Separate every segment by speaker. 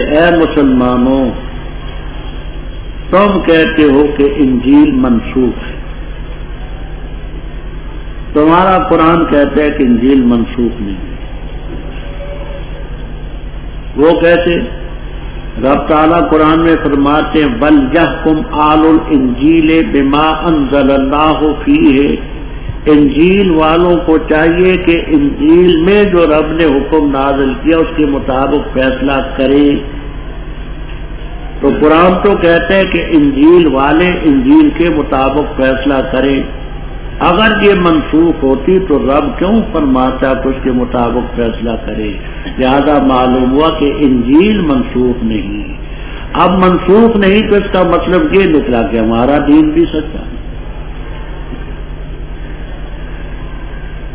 Speaker 1: ए मुसलमानों, तुम कहते हो कि इंजील मनसूख है। तुम्हारा कुरान कहता है कि इंजील मनसूख नहीं है। वो कहते, रब ताला कुरान में फरमाते बल कुम आलुल इंजील बिमा अनजल्लाह फ़ी है इंजील वालों को चाहिए कि इंजील में जो रब ने हुक्म नाजल किया, उसके मुताबिक फैसला करें। तो कुरान तो कहते हैं कि इंजील वाले इंजील के मुताबिक फैसला करें। अगर ये मनसूख होती तो रब क्यों फरमाता कि उसके मुताबिक फैसला करे? लिहाजा मालूम हुआ कि इंजील मनसूख नहीं। अब मनसूख नहीं तो इसका मतलब ये निकला कि हमारा दीन भी सच्चा।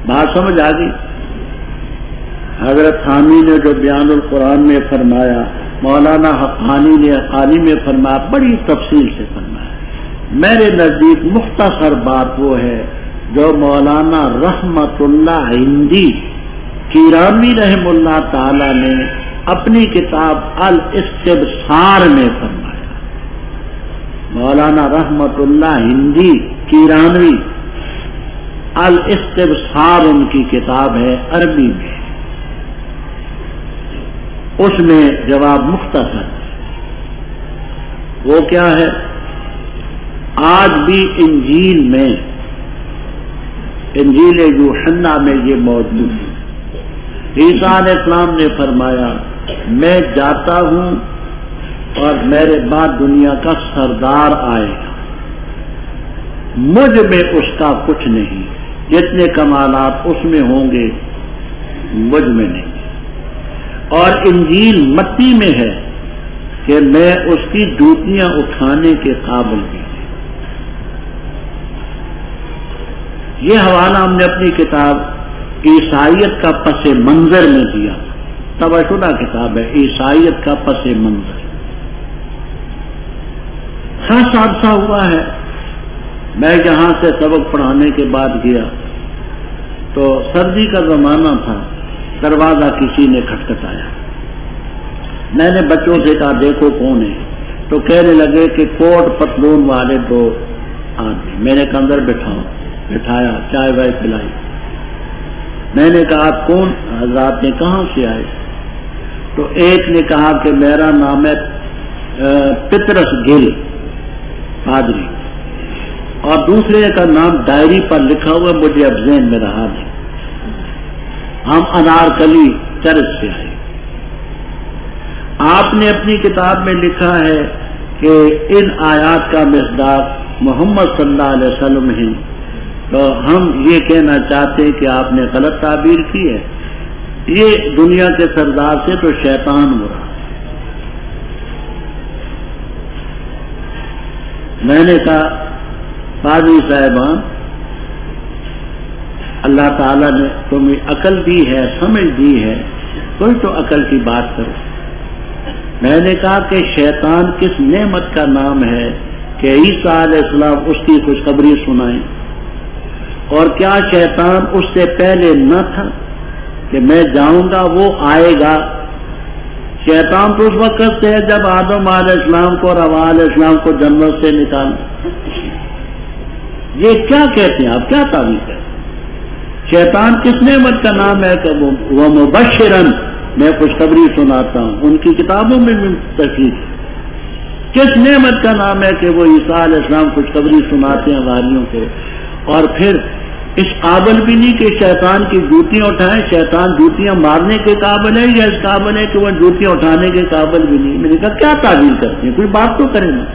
Speaker 1: बात समझ आ गई। हज़रत हामी ने जो बयान कुरान में फरमाया, मौलाना हकानी ने हकानी में फरमाया, बड़ी तफसील से फरमाया। मेरे नज़दीक मुख्तसर बात वो है, जो मौलाना रहमतुल्ला हिंदी कीरानी रहमुल्ला ताला ने अपनी किताब अल इस्तेबसार में फरमाया। मौलाना रहमतुल्ला हिंदी, कीरानवी अल इस्तेबसार उनकी किताब है अरबी में। उसमें जवाब मुख्तसर वो क्या है? आज भी इंजील में, इंजील यूहन्ना में ये मौजूद है। ईसा इस्लाम ने फरमाया, मैं जाता हूँ और मेरे बाद दुनिया का सरदार आएगा। मुझमें उसका कुछ नहीं जितने कमालात उसमें होंगे, मुझमें नहीं। और इंजील मत्ती में है कि मैं उसकी जूतियाँ उठाने के काबिल भी ये हवाला हमने अपनी किताब ईसाइत का पस मंजर में दिया। तबशुदा किताब है, ईसाइत का पस मंजर। खास हादसा हुआ है मैं यहाँ से सबक पढ़ाने के बाद गया तो सर्दी का जमाना था, दरवाज़ा किसी ने खटखटाया। मैंने बच्चों से कहा, देखो कौन है? तो कहने लगे कि कोट पतलून वाले दो आदमी। मैंने के अंदर बिठाओ। बिठाया, चाय वाय पिलाई। मैंने कहा, आप कौन? हजरात ने कहा से आए? तो एक ने कहा कि, मेरा नाम है पितरस गिल, पादरी। और दूसरे का नाम डायरी पर लिखा हुआ मुझे अब जहन में रहा नहीं। हम अनारकली चर्च से आए। आपने अपनी किताब में लिखा है कि इन आयात का मजदाक मोहम्मद वसल्लम है। तो हम ये कहना चाहते हैं कि आपने गलत ताबीर की है। ये दुनिया के सरदार से तो शैतान रहा मैंने कहा पादरी साहबान, अल्लाह ताला ने तुम्हें अकल दी है, समझ दी है, कोई तो अकल की बात करो। मैंने कहा कि शैतान किस नेमत का नाम है कि ईसा इस्लाम उसकी खुशखबरी सुनाए और क्या शैतान उससे पहले न था कि मैं जाऊँगा, वो आएगा। शैतान तो उस वक्त से है जब आदम आल इस्लाम को और हवा इस्लाम को जन्नत से निकाल। ये क्या कहते हैं? आप क्या तारीफ़ है? शैतान किस नेमत का नाम है तो वो मुबशरन मैं खुशखबरी सुनाता हूँ। उनकी किताबों में भी तस्वीर किस नेमत का नाम है कि वो ईसा इस्लाम खुशखबरी सुनाते हैं वारियों को? और फिर, इस काबल भी नहीं कि शैतान की जूतियाँ उठाएँ। शैतान जूतियाँ मारने के काबल है या इस काबल है कि वह जूतियाँ उठाने के काबल भी नहीं मैंने कहा क्या ताबीर करते हैं? कोई बात तो करें ना।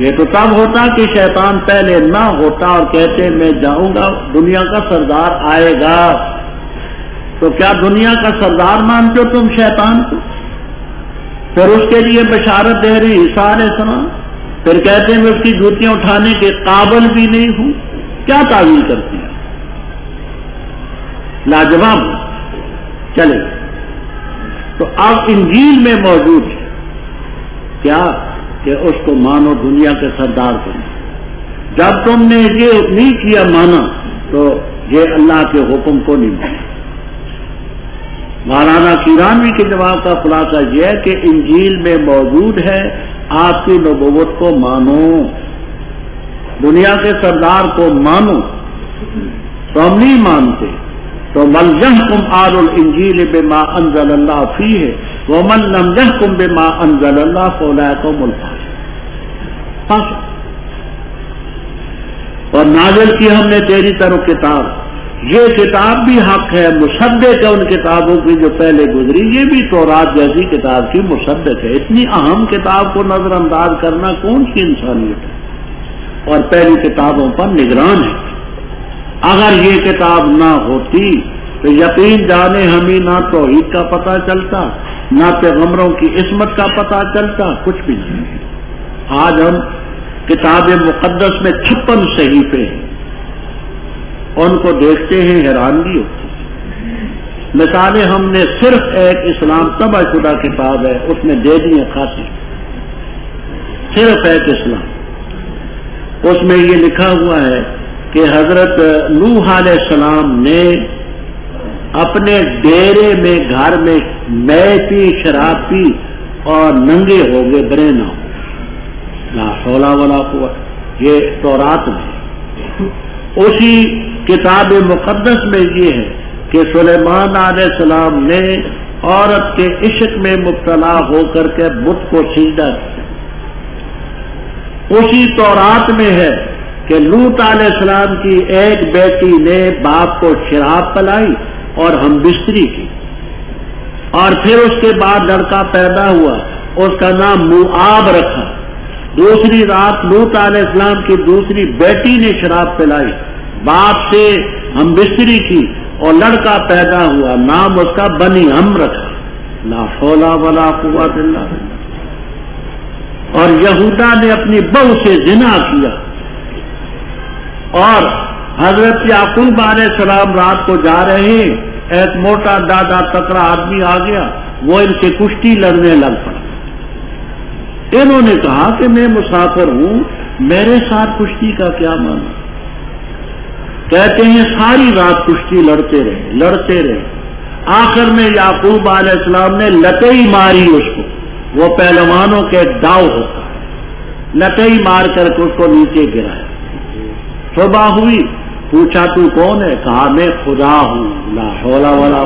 Speaker 1: ये तो तब होता कि शैतान पहले ना होता और कहते, मैं जाऊँगा, दुनिया का सरदार आएगा। तो क्या दुनिया का सरदार मानते हो तुम शैतान को? फिर उसके लिए बशारत दे रही सारे सलाम। फिर कहते हैं मैं उसकी जूतियाँ उठाने के काबल भी नहीं हूँ। क्या तावील करती है? लाजवाब। चले। तो अब इंजील में मौजूद है। क्या कि उसको मानो दुनिया के सरदार को जब तुमने ये नहीं किया माना तो ये अल्लाह के हुक्म को नहीं माना। महाराना किरानवी के जवाब का खुलासा यह है कि इंजील में मौजूद है, आपकी नबूवत को मानो। दुनिया के सरदार को मानो। तो हम नहीं मानते। तो मलजह कुम आरुल इंजील बेमा अनजल अल्लाह फ़ी है। वो मन लमजह कुम बेमा अनजल अल्लाह फोला मुल्फा और नाजल की हमने तेरी तरफ़ किताब ये किताब भी हक है मुसद्दक है उन किताबों की जो पहले गुजरी ये भी तोरात जैसी किताब की मुसद्दक है इतनी अहम किताब को नजरअंदाज करना कौन सी इंसानियत है और पहली किताबों पर निगरान है अगर ये किताब ना होती तो यकीन जाने हमें ना तोहीद का पता चलता ना पैगम्बरों की इसमत का पता चलता, कुछ भी नहीं। आज हम किताब मुकदस में छप्पन सहीफे हैं। उनको देखते हैं हैरानगी होती मिसालें हमने सिर्फ़ एक इस्लाम तबाशुदा किताब है, उसमें दे दी है। खासी सिर्फ़ एक इस्लाम। उसमें ये लिखा हुआ है कि हज़रत नूह सलाम ने अपने डेरे में, घर में मै पी शराब पी और नंगे हो गए बरे ना ना हौला वाला ये तौरात में उसी किताब मुकदस में ये है कि सुलेमान सलाम ने औरत के इश्क में मुबतला होकर के बुत को सीधा उसी तौरात में है कि लूत सलाम की एक बेटी ने बाप को शराब पलाई और हम बिस्तरी की। और फिर उसके बाद लड़का पैदा हुआ, उसका नाम मुआब रखा। दूसरी रात लूत इस्लाम की दूसरी बेटी ने शराब पिलाई। बाप से हम बिस्तरी की और लड़का पैदा हुआ, नाम उसका बनी हम रखा। ना फौला वाला कुआ और यहूदा ने अपनी बहू से जिना किया। और हज़रत याकूब सलाम रात को जा रहे हैं, एक मोटा दादा तकड़ा आदमी आ गया, वो इनसे कुश्ती लड़ने लग पड़ा। इन्होंने कहा कि मैं मुसाफिर हूँ, मेरे साथ कुश्ती का क्या माना कहते हैं, सारी रात कुश्ती लड़ते रहे लड़ते रहे। आखिर में याकूब आलाम ने लतई मारी उसको। वो पहलवानों के दाव होता है। लतई मार करके उसको नीचे गिराया। सुबह हुई। पूछा, तू कौन है? कहा, मैं खुदा हूँ। ला होला वाला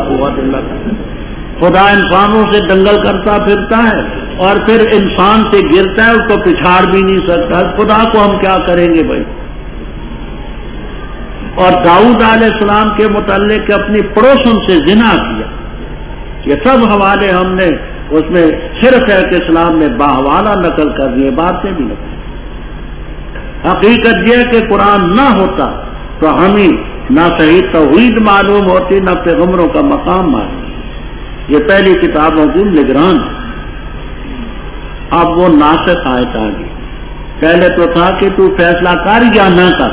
Speaker 1: खुदा इंसानों से दंगल करता, फिरता है और फिर इंसान से गिरता है, उसको पिछाड़ भी नहीं सकता। खुदा को हम क्या करेंगे भाई? और दाऊद सलाम के मुतल अपनी पड़ोसन से जिना किया। ये सब हवाले हमने उसमें सिर्फ़ है कि इस्लाम में बाहवाला नकल कर दिए बातें भी नकल हकीकत यह कि कुरान ना होता तो हमें ना सही तोहीद मालूम होती, न पैगम्बरों का मकाम मालूम ये पहली किताबों की निगरान अब वो नासक आयत आ गई। पहले तो था कि तू फैसला कर या न कर।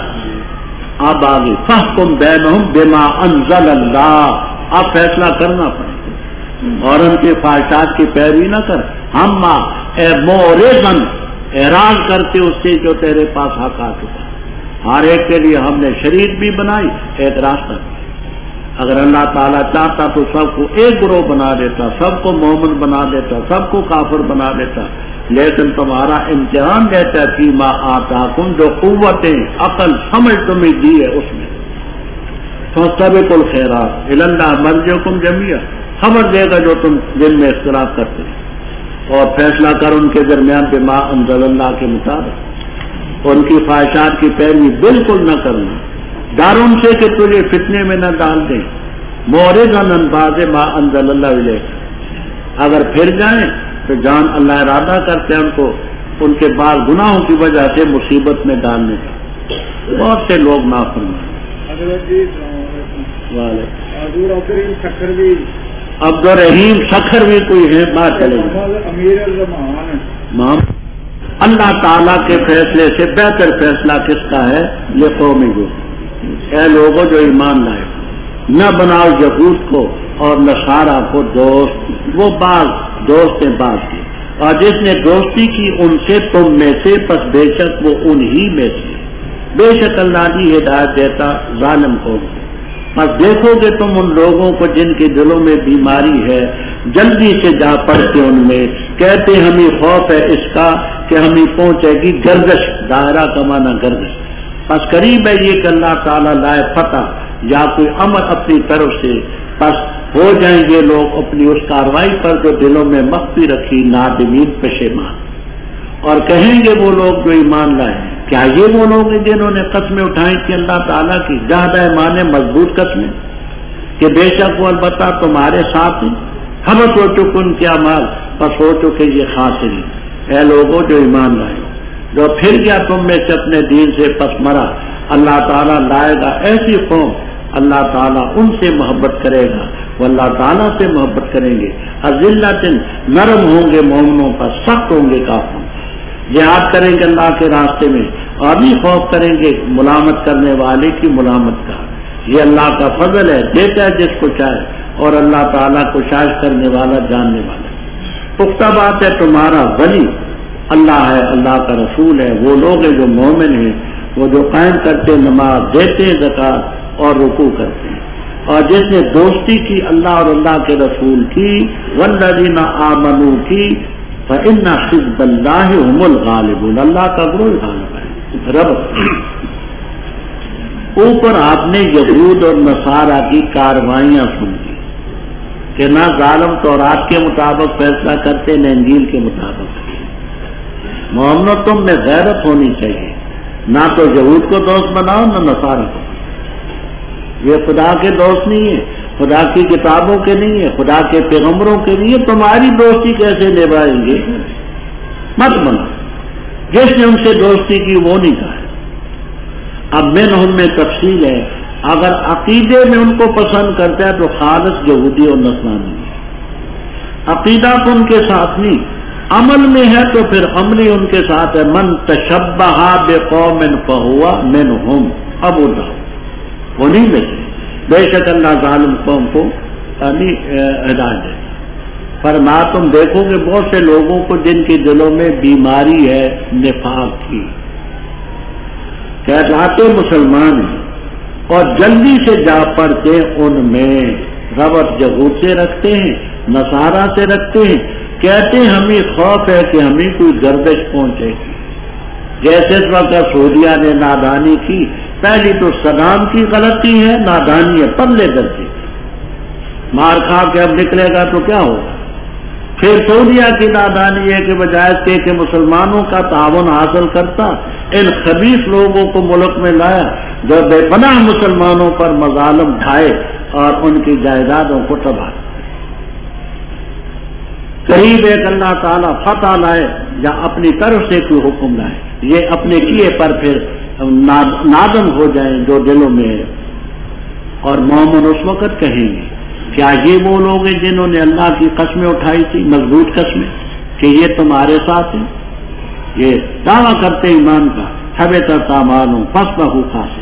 Speaker 1: अब आगे फह तुम बैन बेमा अनजल अल्लाह अब फैसला करना पड़ेगा। और उनके ख्वाहिशात की पैरवी न कर। हम मोरेजन एराज करते उससे जो तेरे पास हक आ चुका हर एक के लिए हमने शरीर भी बनाई, एक रास्ता। अगर अल्लाह ताला चाहता तो सबको एक ग्रोह बना देता, सबको मोहम्मद बना देता, सबको काफर बना देता। लेकिन तुम्हारा इम्तिहान रहता है फीमा आता कुम जो कुतें अकल, समझ तुम्हें दी है उसमें। तो सब कुल खैरा इल्ला मर्जो कुम जमिया खबर देगा जो तुम दिन में इख्तलाफ करते और फैसला कर उनके दरमियान पे माँ अमजल्ला के मुताबिक। उनकी ख्वाहिशात की पैरवी बिल्कुल न करना डर उनसे कि तुझे फितने में न डाल दें। मोरे का नंबाज माँ अमजल्ला अगर फिर जाए तो जान अल्लाह इरादा करते हैं उनको उनके बाल गुनाहों की वजह से मुसीबत में डालने का। बहुत से लोग माफ़ अब्दुल रहीम सखर भी कोई है बात चलेगी अल्लाह ताला के फैसले से बेहतर फैसला किसका है? लिखो में जो है लोगों जो ईमान लाए, न बनाओ यहूद को और नसारा को दोस्त। वो बाल दोस्त ने बात की। और जिसने दोस्ती की, उनसे तुम में से, बस बेशक वो उन्हीं में से। बेशक अल्लाह की हिदायत देता जालम को बस देखोगे तुम उन लोगों को जिनके दिलों में बीमारी है, जल्दी से जा पड़ते उनमें। कहते हमें खौफ है इसका कि हमें पहुंचेगी, गर्दश, दायरा कमाना गर्दश। बस करीब है ये कि अल्लाह ताला लाए फतह, या कोई अमर अपनी तरफ़ से। बस हो जाएँगे लोग अपनी उस कार्रवाई पर जो दिलों में मख्फी रखी, नादमीन पेशेमान और कहेंगे वो लोग जो ईमान लाए, क्या ये वो लोग हैं जिन्होंने कस्में उठाई थी अल्लाह ताला की ज़्यादा माने मज़बूत कस्में कि बेशक वो अलबत्ता तुम्हारे साथ हैं। हम हो चुके क्या माल बस हो चुके ये खासिर है। लोगों जो ईमान लाए। जो फिर गया तुम में से अपने दीन से पस मरा, अल्लाह ताला लाएगा ऐसी कौम, अल्लाह ताला उनसे मोहब्बत करेगा वो अल्लाह ताला से मोहब्बत करेंगे। अजिल्लातिन नरम होंगे मोमनों पर सख्त होंगे काफों जिहाद करेंगे अल्लाह के रास्ते में और भी खौफ करेंगे मुलामत करने वाले की मुलामत का। ये अल्लाह का फजल है, देता है जिसको चाहे और अल्लाह ताला को शायद करने वाला, जानने वाला। पुख्ता बात है तुम्हारा वली। अल्लाह है, अल्लाह का रसूल है। वो लोग हैं जो मोमिन हैं, वो जो कायम करते, नमाज़ देते, जक़ात और रुकू करते हैं। और जिसने दोस्ती की अल्लाह और अल्लाह के रसूल की वल्लदीना आमनू की इन्ना हिजबल्लाह हमल गालिबुल अल्लाह का गुरु गालिब है। रब, ऊपर आपने यहूद और नसारा की कार्रवाइयाँ सुन ली कि ना जालम तो रात के मुताबिक फैसला करते, न अंजील के मुताबिक। मोहम्मद तुम में गैरत होनी चाहिए। ना तो यहूद को दोस्त बनाओ, ना नसारा को। ये खुदा के दोस्त नहीं है, खुदा की किताबों के नहीं है, खुदा के पैगम्बरों के लिए तुम्हारी दोस्ती कैसे निभाएँगे? मत बना। जिसने उनसे दोस्ती की वो नहीं कहा। अब मैं उनमें तफसील है, अगर अकीदे में उनको पसंद करता है तो खालस यहूदी और नसलानी है अकीदा तो उनके साथ नहीं। अमल में है तो फिर अमली उनके साथ है, मन तशब्बहा बेकौमिन फहुआ मिन हम अब उठा उन्हीं में बेशक अल्लाह जालिम कौम को हिदायत पर ना तुम देखोगे, बहुत से लोगों को जिनके दिलों में बीमारी है, निफाक की। कहलाते मुसलमान और जल्दी से जा पड़ते उनमें। रबत जगूत से रखते हैं, नसारा से रखते हैं कहते हमें खौफ है कि हमें कोई गर्दश पहुंचेगी जैसे इस वक्त सऊदिया ने नादानी की, पहली तो सदाम की गलती है, नादानी है, पल्ले दर्जे मार खा के अब निकलेगा तो क्या होगा? फिर सऊदिया की नादानी है कि बजाय थे कि मुसलमानों का तावन हासिल करता, इन खबीस लोगों को मुल्क में लाया जो बेपनाह मुसलमानों पर मजालम ढाए और उनकी जायदादों को तबाह करीब एक अल्लाह ताला फतह लाए या अपनी तरफ़ से कोई हुक्म लाए। ये अपने किए पर फिर नादम हो जाए जो दिलों में है। और मोहम्मद उस वक्त कहेंगे, क्या ये वो लोग हैं जिन्होंने अल्लाह की कस्में उठाई थी, मज़बूत कस्में, कि ये तुम्हारे साथ हैं? ये दावा करते ईमान का, हबे तरता मालूम फस बहू खास।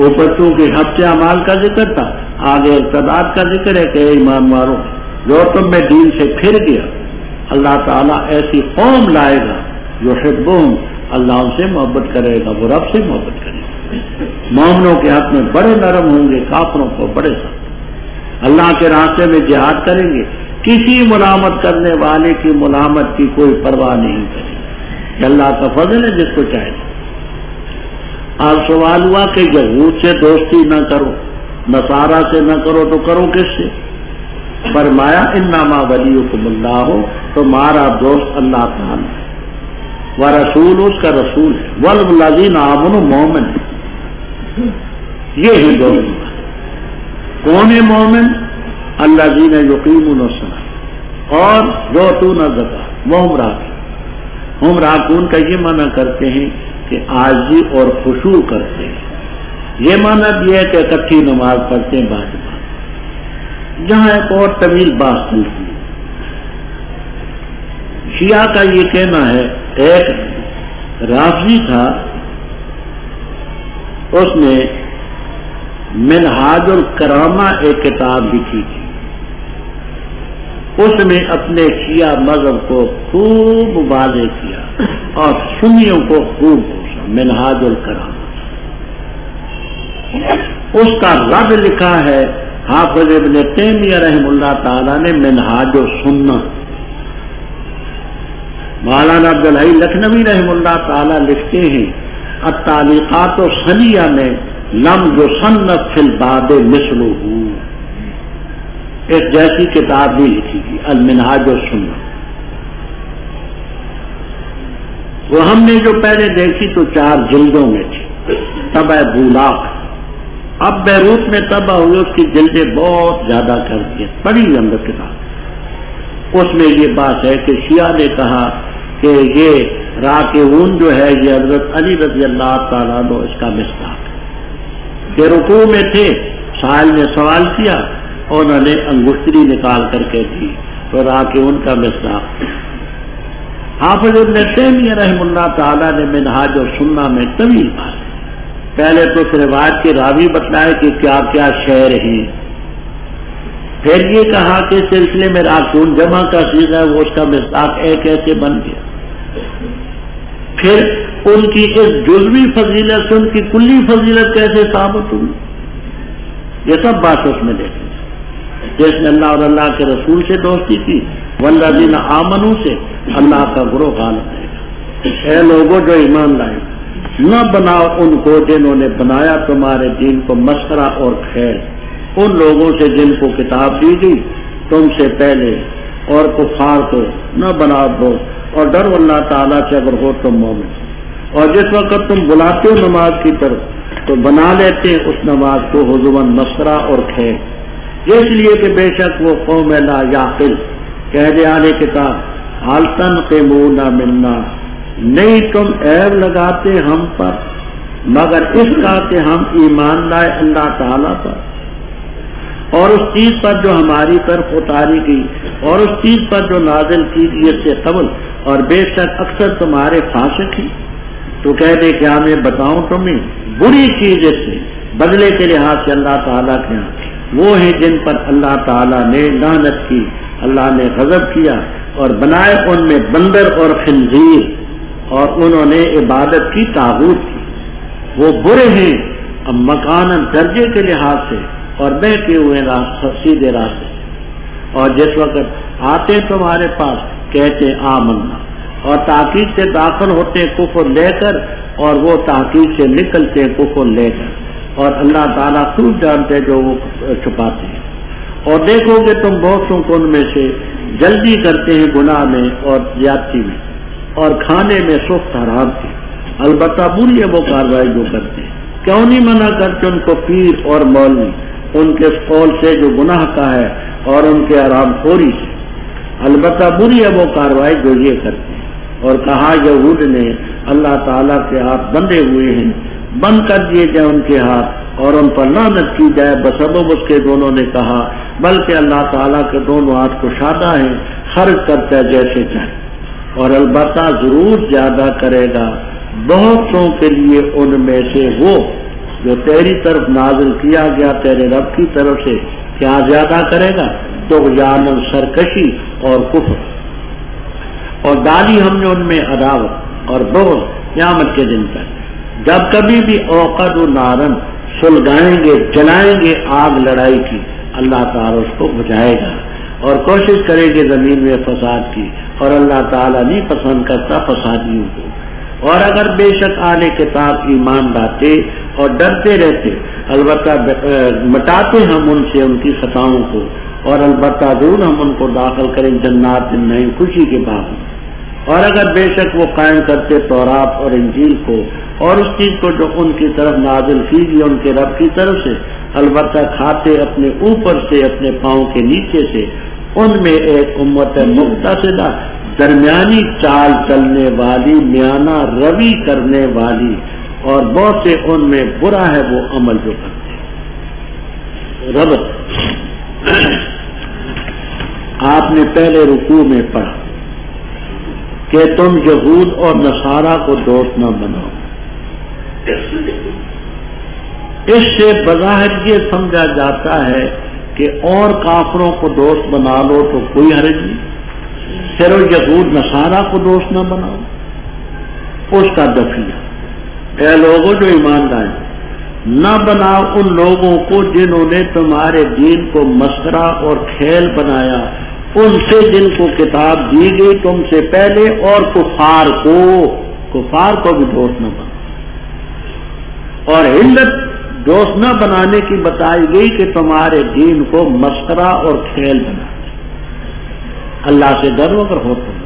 Speaker 1: ऊपर चूँकि हफ़्ते अमाल का ज़िक्र था, आगे इकतदाद का ज़िक्र है कि ईमान मारो जो तुम में दीन से फिर गया, अल्लाह ताला ऐसी कौम लाएगा जो हिब्बुम अल्लाह उनसे मोहब्बत करेगा, वो रब से मोहब्बत करेगा। मोमनों के हाथ में बड़े नरम होंगे, काफरों को बड़े सख्त। अल्लाह के रास्ते में जिहाद करेंगे, किसी मुलामत करने वाले की मुलामत की कोई परवाह नहीं करेगी। अल्लाह का फजल है, जिसको चाहे। आज सवाल हुआ कि यहूद से दोस्ती न करो, नसारा से न करो तो करो किससे? फरमाया इन नामा वली हो तुम्हारा दोस्त अल्लाह ताला व रसूल, उसका रसूल है। वल लजीन आमन मोमिन। ये है। दोनों कौन है मोमिन? अल्लाह जी ने यकीम और जो तू न जका मोहम राख हम राकून का ये माना करते हैं कि आजी और खुशू करते हैं। ये माना भी है कि इकट्ठी नमाज़ पढ़ते हैं बाद जहाँ एक और तवील बात चलती है शिया का ये कहना है, एक राफजी था, उसने मिनहाजुल करामा एक किताब लिखी थी। उसमें अपने शिया मज़हब को खूब वाजे किया और सुनियों को खूब पूछा मिनहाजुल करामा। उसका रब लिखा है हाफिज इबन तैमिया रहमुल्ला ताला ने मिनहाज सुन्ना मौलाना अब्दुल हई लखनवी रहमुल्ला ताला लिखते हैं अतालिकात सनिया में लम जो सन्नत फिल बाद मिसलू एक जैसी किताब भी लिखी थी अलमिनहाज सुन्ना वो हमने जो पहले देखी तो चार जिल्दों में थी, तब बुलाक। अब बैरूत में तब हुई उसकी जिल्दें बहुत ज़्यादा कर दी बड़ी अंदर किताब उसमें ये बात है कि शिया ने कहा कि ये राकेऊन जो है, ये हज़रत अली रज़ी अल्लाह तला इसका मिस्ताक के रुकू में थे साल ने सवाल किया और उन्होंने अंगुश्तरी निकाल करके दी तो राकेऊन का मिस्ताक हाफिज इबन तैमिया रहमुल्ला ताला ने मिनहाज और सुन्ना में तवील बात पहले तो उस रिवाज के रावी बतलाए कि क्या क्या शहर हैं फिर ये कहा कि सिलसिले में राखून जमा का सीधा है वो उसका मिसाक एक ऐसे बन गया। फिर उनकी इस जुलवी फजीलत से उनकी कुल्ली फजीलत कैसे साबित हुई? ये सब बात उसमें देखें। जिसने अल्लाह और अल्लाह के रसूल से दोस्ती की, वल्लाजीन आमनू से अल्लाह का गुरु खान है लोगों जो ईमान लाए न बनाओ उनको जिन्होंने बनाया तुम्हारे दिन को मस्करा और खैर। उन लोगों से जिनको किताब दी गई तुमसे पहले और कुफार को न बना दो और डर अल्लाह ताला से अगर हो तुम मोमिन। और जिस वक्त तुम बुलाते हो नमाज़ की तरफ़ तो बना लेते हैं उस नमाज़ को हजूमन मस्करा और खैर। इसलिए कि बेशक वो कौम ला याकिल। कह दे आने किताब हालतन के मुँह न मिलना नहीं तुम ऐब लगाते हम पर, मगर इसका कि हम ईमान लाए अल्लाह ताला पर। और उस चीज़ पर जो हमारी तरफ़ उतारी गई, और उस चीज़ पर जो नाजिल की गई, इससे कबल। और बेशक अक्सर तुम्हारे फासक ही। तो कह दे क्या मैं बताऊँ तुम्हें, बुरी चीज़ इससे, बदले के लिहाज से अल्लाह ताला के यहाँ। वो है जिन पर अल्लाह ताला ने लानत की, अल्लाह ने गजब किया, और बनाए उनमें बंदर और खंजीर। और उन्होंने इबादत की, ताबूत की। वो बुरे हैं, अब मकान दर्जे के लिहाज से और बैठे हुए सीधे रास्ते और जिस वक्त आते तुम्हारे पास, कहते आ मन्ना और ताकीद से दाखिल होते हैं, कुफर लेकर और वो ताकीद से निकलते कुफर लेकर। और अल्लाह ताला खूब जानते जो वो छुपाते हैं। और देखोगे तुम बहुतों को उनमें से जल्दी करते हैं गुनाह में और ज्यादती में। और खाने में सुख हराम थे। अलबत् बुरी है वो कार्रवाई जो करते हैं। क्यों नहीं मना करते उनको पीर और मौलवी? उनके कौल से जो गुनाह का है और उनके आराम खोरी से। अलबत् बुरी है वो कार्रवाई जो ये करते हैं। और कहा, यहूद ने अल्लाह ताला के हाथ बंधे हुए हैं। बंद कर दिए जाए उनके हाथ और उन पर लानत की जाए। बसबब उसके दोनों ने कहा, बल्कि अल्लाह ताला के दोनों हाथ को शादा है खर्च करता है जैसे चाहे। और अलबत् ज़रूर ज़्यादा करेगा। बहुतों के लिए उनमें से वो जो तेरी तरफ़ नाजिल किया गया, तेरे रब की तरफ़ से क्या ज़्यादा करेगा? तो जानन सरकशी और कुफर। और डाली हमने उनमें अदावत और बहुत क्यामत के दिन पर। जब कभी भी औकत नारन सुलगाएँगे, जलाएँगे आग लड़ाई की, अल्लाह ताला उसको बुझाएगा। और कोशिश करेंगे ज़मीन में फसाद की। और अल्लाह ताला नहीं पसंद करता फसादियों को। और अगर बेशक आने किताब ईमान लाते और डरते रहते अलबत् मटाते हम उनसे उनकी खताओं को, और अलबत् ज़रूर हम उनको दाखिल करें जन्नात नहीं, खुशी के बाद। और अगर बेशक वो कायम करते तौरात और इंजील को, और उस चीज़ को जो उनकी तरफ़ नाजिल की गई, उनके रब की तरफ़ से अलबत् खाते अपने ऊपर से, अपने पाँव के नीचे से, उनमें एक उम्मत मुक्तदा दरमियानी चाल चलने वाली, म्याना रवि करने वाली, और बहुत से उनमें बुरा है, वो अमल जो करते रब, आपने पहले रुकू में पढ़ा कि तुम यहूद और नसारा को दोस्त न बनाओ। इससे बजाहर ये समझा जाता है कि और काफरों को दोस्त बना लो तो कोई हरज नहीं। सिर्फ़ यहूद नसारा को दोस्त न बनाओ। उसका दफिया। ए लोगों जो ईमानदार न बनाओ उन लोगों को जिन्होंने तुम्हारे दीन को मस्करा और खेल बनाया। उनसे जिनको किताब दी गई तुमसे पहले और कुफार को कुफार को भी दोस्त न बनाओ और हिल्लत दोस्त बनाने की बताई गई कि तुम्हारे दीन को मस्करा और खेल बना। अल्लाह से गर्व कर हो तुम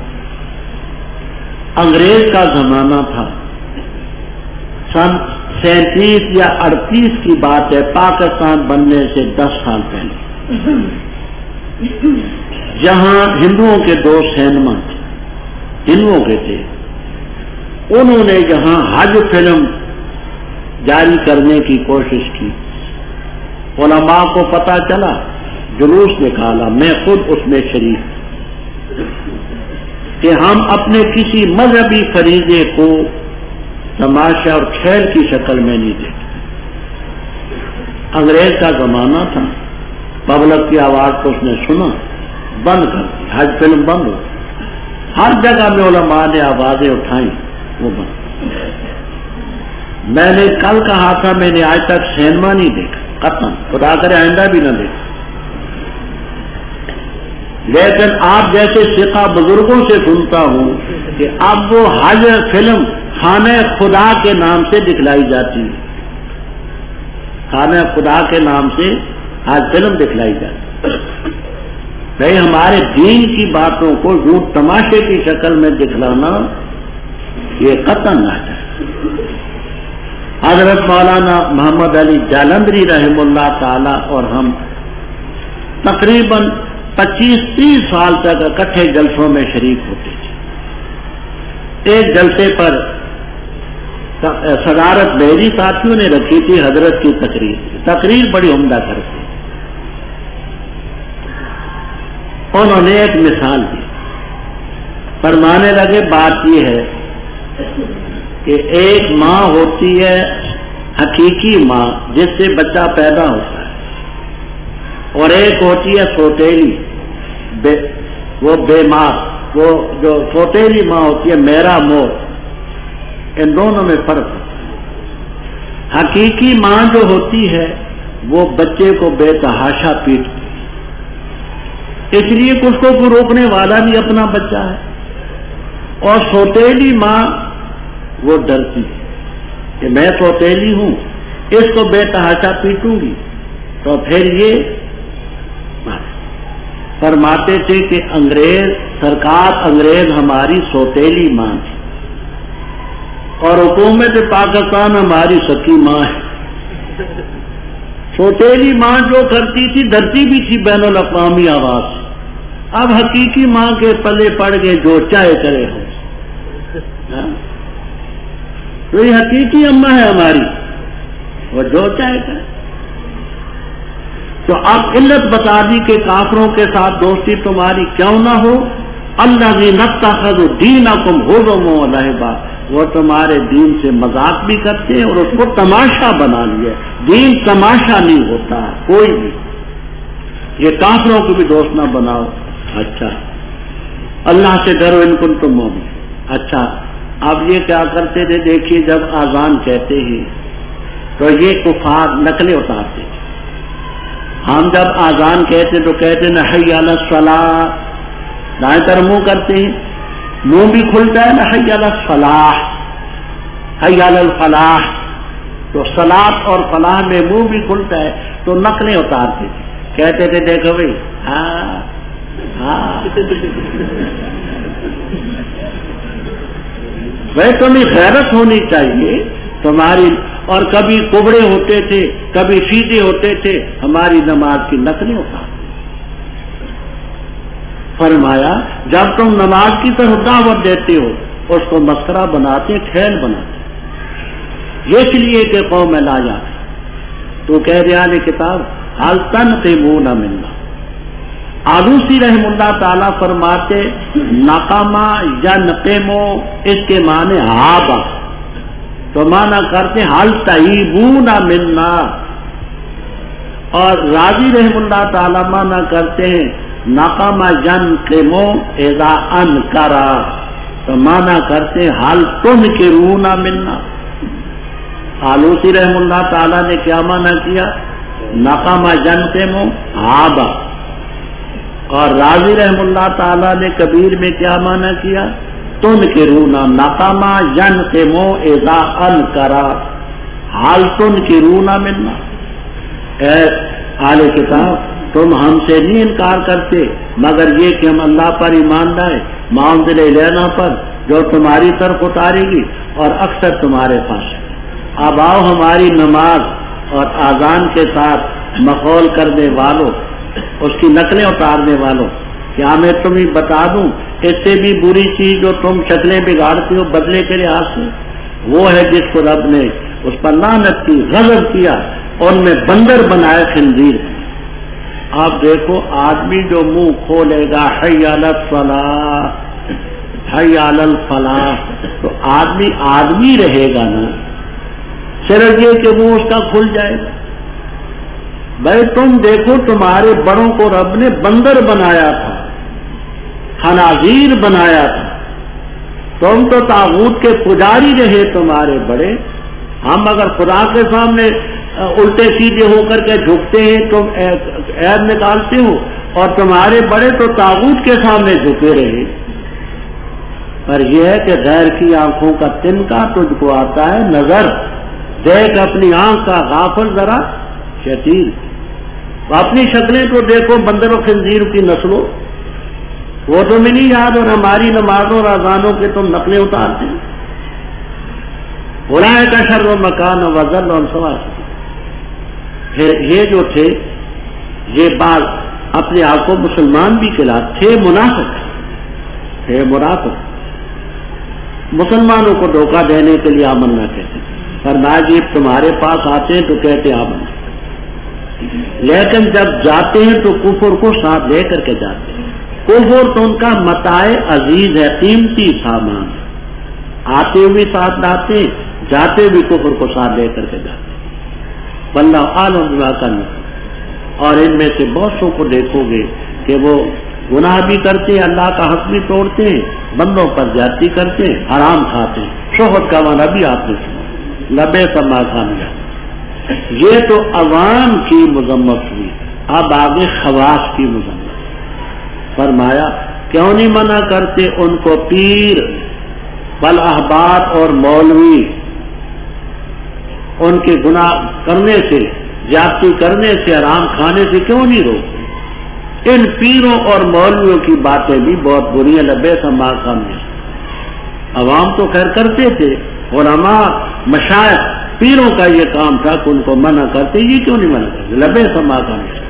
Speaker 1: अंग्रेज़ का जमाना था। सन सैतीस या अड़तीस की बात है, पाकिस्तान बनने से दस साल पहले। जहाँ हिंदुओं के दो सैनमा थे, हिंदुओं के थे, उन्होंने जहाँ हज फ़िल्म जारी करने की कोशिश की। ओलमा को पता चला, जुलूस निकाला, मैं खुद उसमें शरीक कि हम अपने किसी मजहबी फरीजे को तमाशा और खेल की शक्ल में नहीं देखते। अंग्रेज़ का जमाना था पब्लिक की आवाज़ को उसने सुना, बंद कर दी, हज फ़िल्म बंद हो हर जगह में ओलमा ने आवाज़ें उठाई, वो बंद। मैंने कल कहा था, मैंने आज तक सिनेमा नहीं देखा। खत्म। खुदा करे आइंदा भी ना देखा। लेकिन आप जैसे सिखा बुज़ुर्गों से सुनता हूँ कि अब वो हज फ़िल्म खाने खुदा के नाम से दिखलाई जाती है। खाने खुदा के नाम से आज फ़िल्म दिखलाई जाती भाई, हमारे दीन की बातों को यूँ तमाशे की शक्ल में दिखलाना, ये कतन ना है हज़रत मौलाना मोहम्मद अली जालंधरी रहमुल्ला ताला और हम तकरीबन 25-30 साल तक इकट्ठे जलसों में शरीक होते थे। एक जलसे पर सदारत मेरी साथियों ने रखी थी, हज़रत की तकरीर। तकरीर बड़ी उमदा करती उन्होंने एक मिसाल दी। फरमाने लगे, बात यह है कि एक माँ होती है हकीकी माँ जिससे बच्चा पैदा होता है। और एक होती है सोतेली बे, वो बेमार वो जो सोतेली माँ होती है मेरा मोर। इन दोनों में फ़र्क होता है। हकीकी माँ जो होती है वो बच्चे को बेतहाशा पीटती इसलिए उसको को रोकने वाला भी अपना बच्चा है। और सोतेली माँ वो डरती कि मैं सोतेली हूँ, इसको बेतहाशा पीटूँगी। तो फिर ये फरमाते थे कि अंग्रेज़, सरकार अंग्रेज़ हमारी सोतेली माँ थी। और हुकूमत पाकिस्तान हमारी सकी माँ है। सोतेली माँ जो करती थी धरती भी थी बैन अवी आवाज़ अब हकीकी माँ के पले पड़ गए, जो चाहे करे हम हाँ? तो ये हकीकी अम्मा है हमारी। वो जो चाहे करे तो अब इल्लत बता दी कि काफरों के साथ दोस्ती तुम्हारी क्यों ना हो? अल्लाह ने नक्ता खो दीना तुम हो बात वो तुम्हारे दीन से मज़ाक भी करते हैं और उसको तमाशा बना लिया दीन तमाशा नहीं होता, कोई भी। ये काफरों को भी दोस्त ना बनाओ। अच्छा। अल्लाह से डरो इनको तुम मोमी अच्छा। अब ये क्या करते थे? देखिए, जब आजान कहते हैं तो ये कुफार नकले उतारते हम जब आजान कहते तो कहते न हयाल सलाह। दाएँ तरह मुँह करते हैं, मुँह भी खुलता है ना हयाल फलाह हयाल फलाह तो सलाद और फलाह में मुँह भी खुलता है तो नकलें उतारते कहते थे, देखो भाई हाँ हाँ। वह तुम्हें गैरत होनी चाहिए। तुम्हारी, और कभी कुबड़े होते थे, कभी सीधे होते थे, हमारी नमाज़ की नकलें उतार फरमाया, जब तुम नमाज़ की तरफ़ दावत देते हो, उसको मस्करा बनाते खेल बनाते इसलिए कि ला जाते तो कह रहा ने किताब, हाल तन से मुँह न मिलना। आलूसी रहमुल्ला ताला फरमाते, नाकामा या नकेमो, इसके माने हाबा। तो माना करते, हाल तहीबू ना मिलना और राज़ी रहमुल्ला ताला माना करते हैं, नाकामा जन के मो एजा अन करा तो माना करते हैं हाल तुम के रू ना मिलना आलूसी रहमुल्ला ताला ने क्या माना किया? नकामा जनते मो आबा और राज़ी रहमुल्ला ताला ने कबीर में क्या माना किया? तुन के रूना नकामा जन के मो एजा अन करा हाल तुन की रूना मिलना। आले किताब, तुम हमसे नहीं इनकार करते, मगर ये कि हम अल्लाह पर ईमान लाए माउंदिल लेना पर, जो तुम्हारी तरफ़ उतारेगी और अक्सर तुम्हारे पास। है अब आओ हमारी नमाज़ और आजान के साथ मखौल करने वालों उसकी नकलें उतारने वालों, क्या मैं तुम्हें बता दूँ, इससे भी बुरी चीज़ जो तुम शक्लें बिगाड़ते हो बदले के लिहाज से? वो है जिसको रब ने उस पर लानत की, गजब किया और उनमें बंदर बनाया खंजीर। आप देखो, आदमी जो मुँह खोलेगा हयाल फलाह हयाल फलाह तो आदमी आदमी रहेगा ना? सिर्फ़ ये कि मुँह उसका खुल जाएगा। भाई तुम देखो तुम्हारे बड़ों को रब ने बंदर बनाया था खनाजीर बनाया था। तुम तो ताबूत के पुजारी रहे तुम्हारे बड़े। हम अगर खुदा के सामने उल्टे सीधे होकर के झुकते हैं, तुम ऐब निकालते हो, और तुम्हारे बड़े तो ताबूत के सामने झुके रहे। पर यह है कि गैर की आँखों का तिनका तुझको आता है नज़र। देख अपनी आँख का गाफल जरा, शतीर। अपनी शक्लें तो देखो, बंदर और खंजीर की नस्लों वो तो नहीं याद और हमारी नमाजों और अजानों के तुम नकलें उतारते बुराए का शर्व मकान वजल और सवाल फिर ये जो थे, ये बात अपने आप को मुसलमान भी खिला, थे मुनाफिक। थे मुनाफिक। मुसलमानों को धोखा देने के लिए आमन्ना कहते पर जी तुम्हारे पास आते हैं तो कहते आमन्ना। लेकिन जब जाते हैं तो कुफर को साथ ले करके जाते हैं। कुफर तो उनका मताए अज़ीज़ है, कीमती सामान आते हुए साथ लाते जाते हुए कुफर को साथ ले करके जाते बल्ला आलम करना और इनमें से बहुत सौ को देखोगे कि वो गुनाह भी करते हैं, अल्लाह का हक भी तोड़ते हैं, बंदों पर जाति करते हैं, हराम खाते हैं। शोहत का माना भी आपने सुना। लबे समा खामिया। ये तो अवाम की मजम्मत हुई। अब आगे खवास की मजम्मत फरमाया, क्यों नहीं मना करते उनको पीर, बल अहबार और मौलवी? उनके गुना करने से जाति करने से आराम खाने से क्यों नहीं रोकते? इन पीरों और मौलवियों की बातें भी बहुत बुरी है लबे समाज सामने अवाम तो खैर करते थे और अमा मशाय पीरों का ये काम था कि उनको मना करते, ये क्यों नहीं मना करते? लबे समाज सामने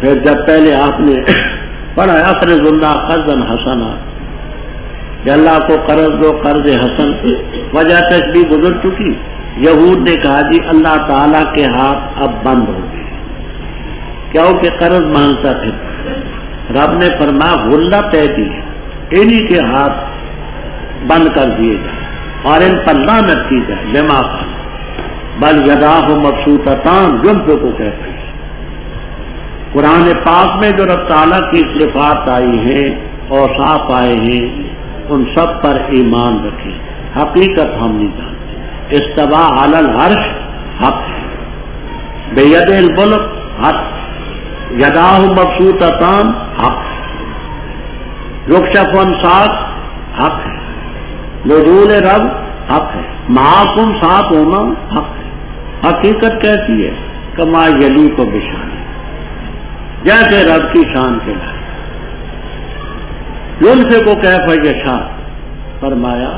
Speaker 1: फिर जब पहले आपने पढ़ा अफरजुल्ला खजन हसना। कि अल्लाह को कर्ज दो, कर्ज हसन। वजह तक भी गुजर चुकी। यहूद ने कहा, जी, अल्लाह ताला के हाथ अब बंद हो गए क्योंकि कर्ज माँगता थे रब ने फरमा गुल्ला तय दी इन्हीं के हाथ बंद कर दिए जाए। और इन की जाए जमा बल यदा हो मबसूतान जुल्फ को कहते हैं। कुरान पाक में जो रब की सिफात आई है और साफ़ आए हैं, उन सब पर ईमान रखें। हकीकत हम नहीं जानते। इस्तवा अलल हर्ष, हक बेयद बुल्क हक यदाह मकसूद अतान हक रुक्षफन साथ हक है। नजूल रब, हक है। महाकुम साफ़ होना हक है। हकीकत कहती है कमा यली को बिशान जैसे रब की शान के लाए। युल्फे को कैफ यशा फरमाया,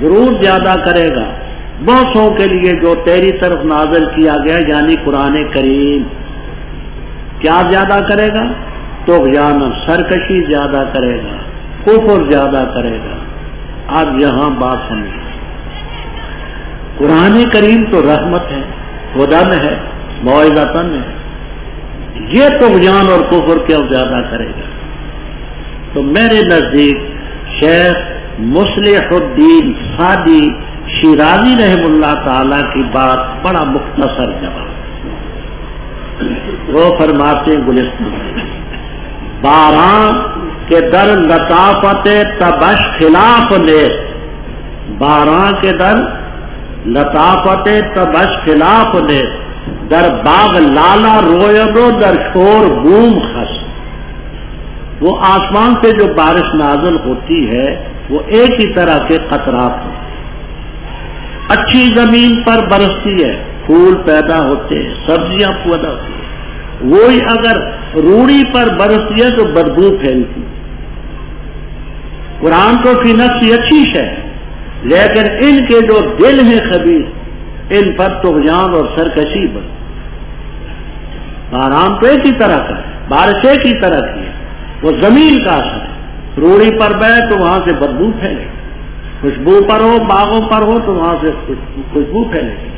Speaker 1: ज़रूर ज़्यादा करेगा। बहुतों के लिए जो तेरी तरफ़ नाजल किया गया, यानी कुरान करीम, क्या ज़्यादा करेगा? तो ज्ञान सरकशी ज़्यादा करेगा। कुफर ज़्यादा करेगा। अब यहाँ बात समझ कुरान करीम तो रहमत है खुदन है मुआवतन है। ये तो ज्ञान और कुफर क्यों ज़्यादा करेगा? तो मेरे नज़दीक शेख मुसलिहुद्दीन सादी शिराजी रहमुल्ला ताला की बात बड़ा मुख्तसर जवाब वो फरमाते गुलिस्तान बारह के दर लताफत तबश खिलाफ ले। बारह के दर लताफत तबश खिलाफ दे दर बाग लाला रोयनो दर शोर बूम खस। वो आसमान से जो बारिश नाजल होती है, वो एक ही तरह के कतरात हैं। अच्छी ज़मीन पर बरसती है, फूल पैदा होते हैं, सब्ज़ियाँ पैदा होती है। वही अगर रूढ़ी पर बरसती है तो बदबू फैलती कुरान तो फिनक्स अच्छी है। लेकिन इनके जो दिल हैं खबीर, इन पर तुगजान और सरकशी बन। आराम तो एक ही तरह का है, बारिश एक ही तरह की है। वो ज़मीन का असर है। रूढ़ी पर बह तो वहाँ से बदबू फैलेगी खुशबू पर हो, बागों पर हो तो वहाँ से खुशबू फैलेगी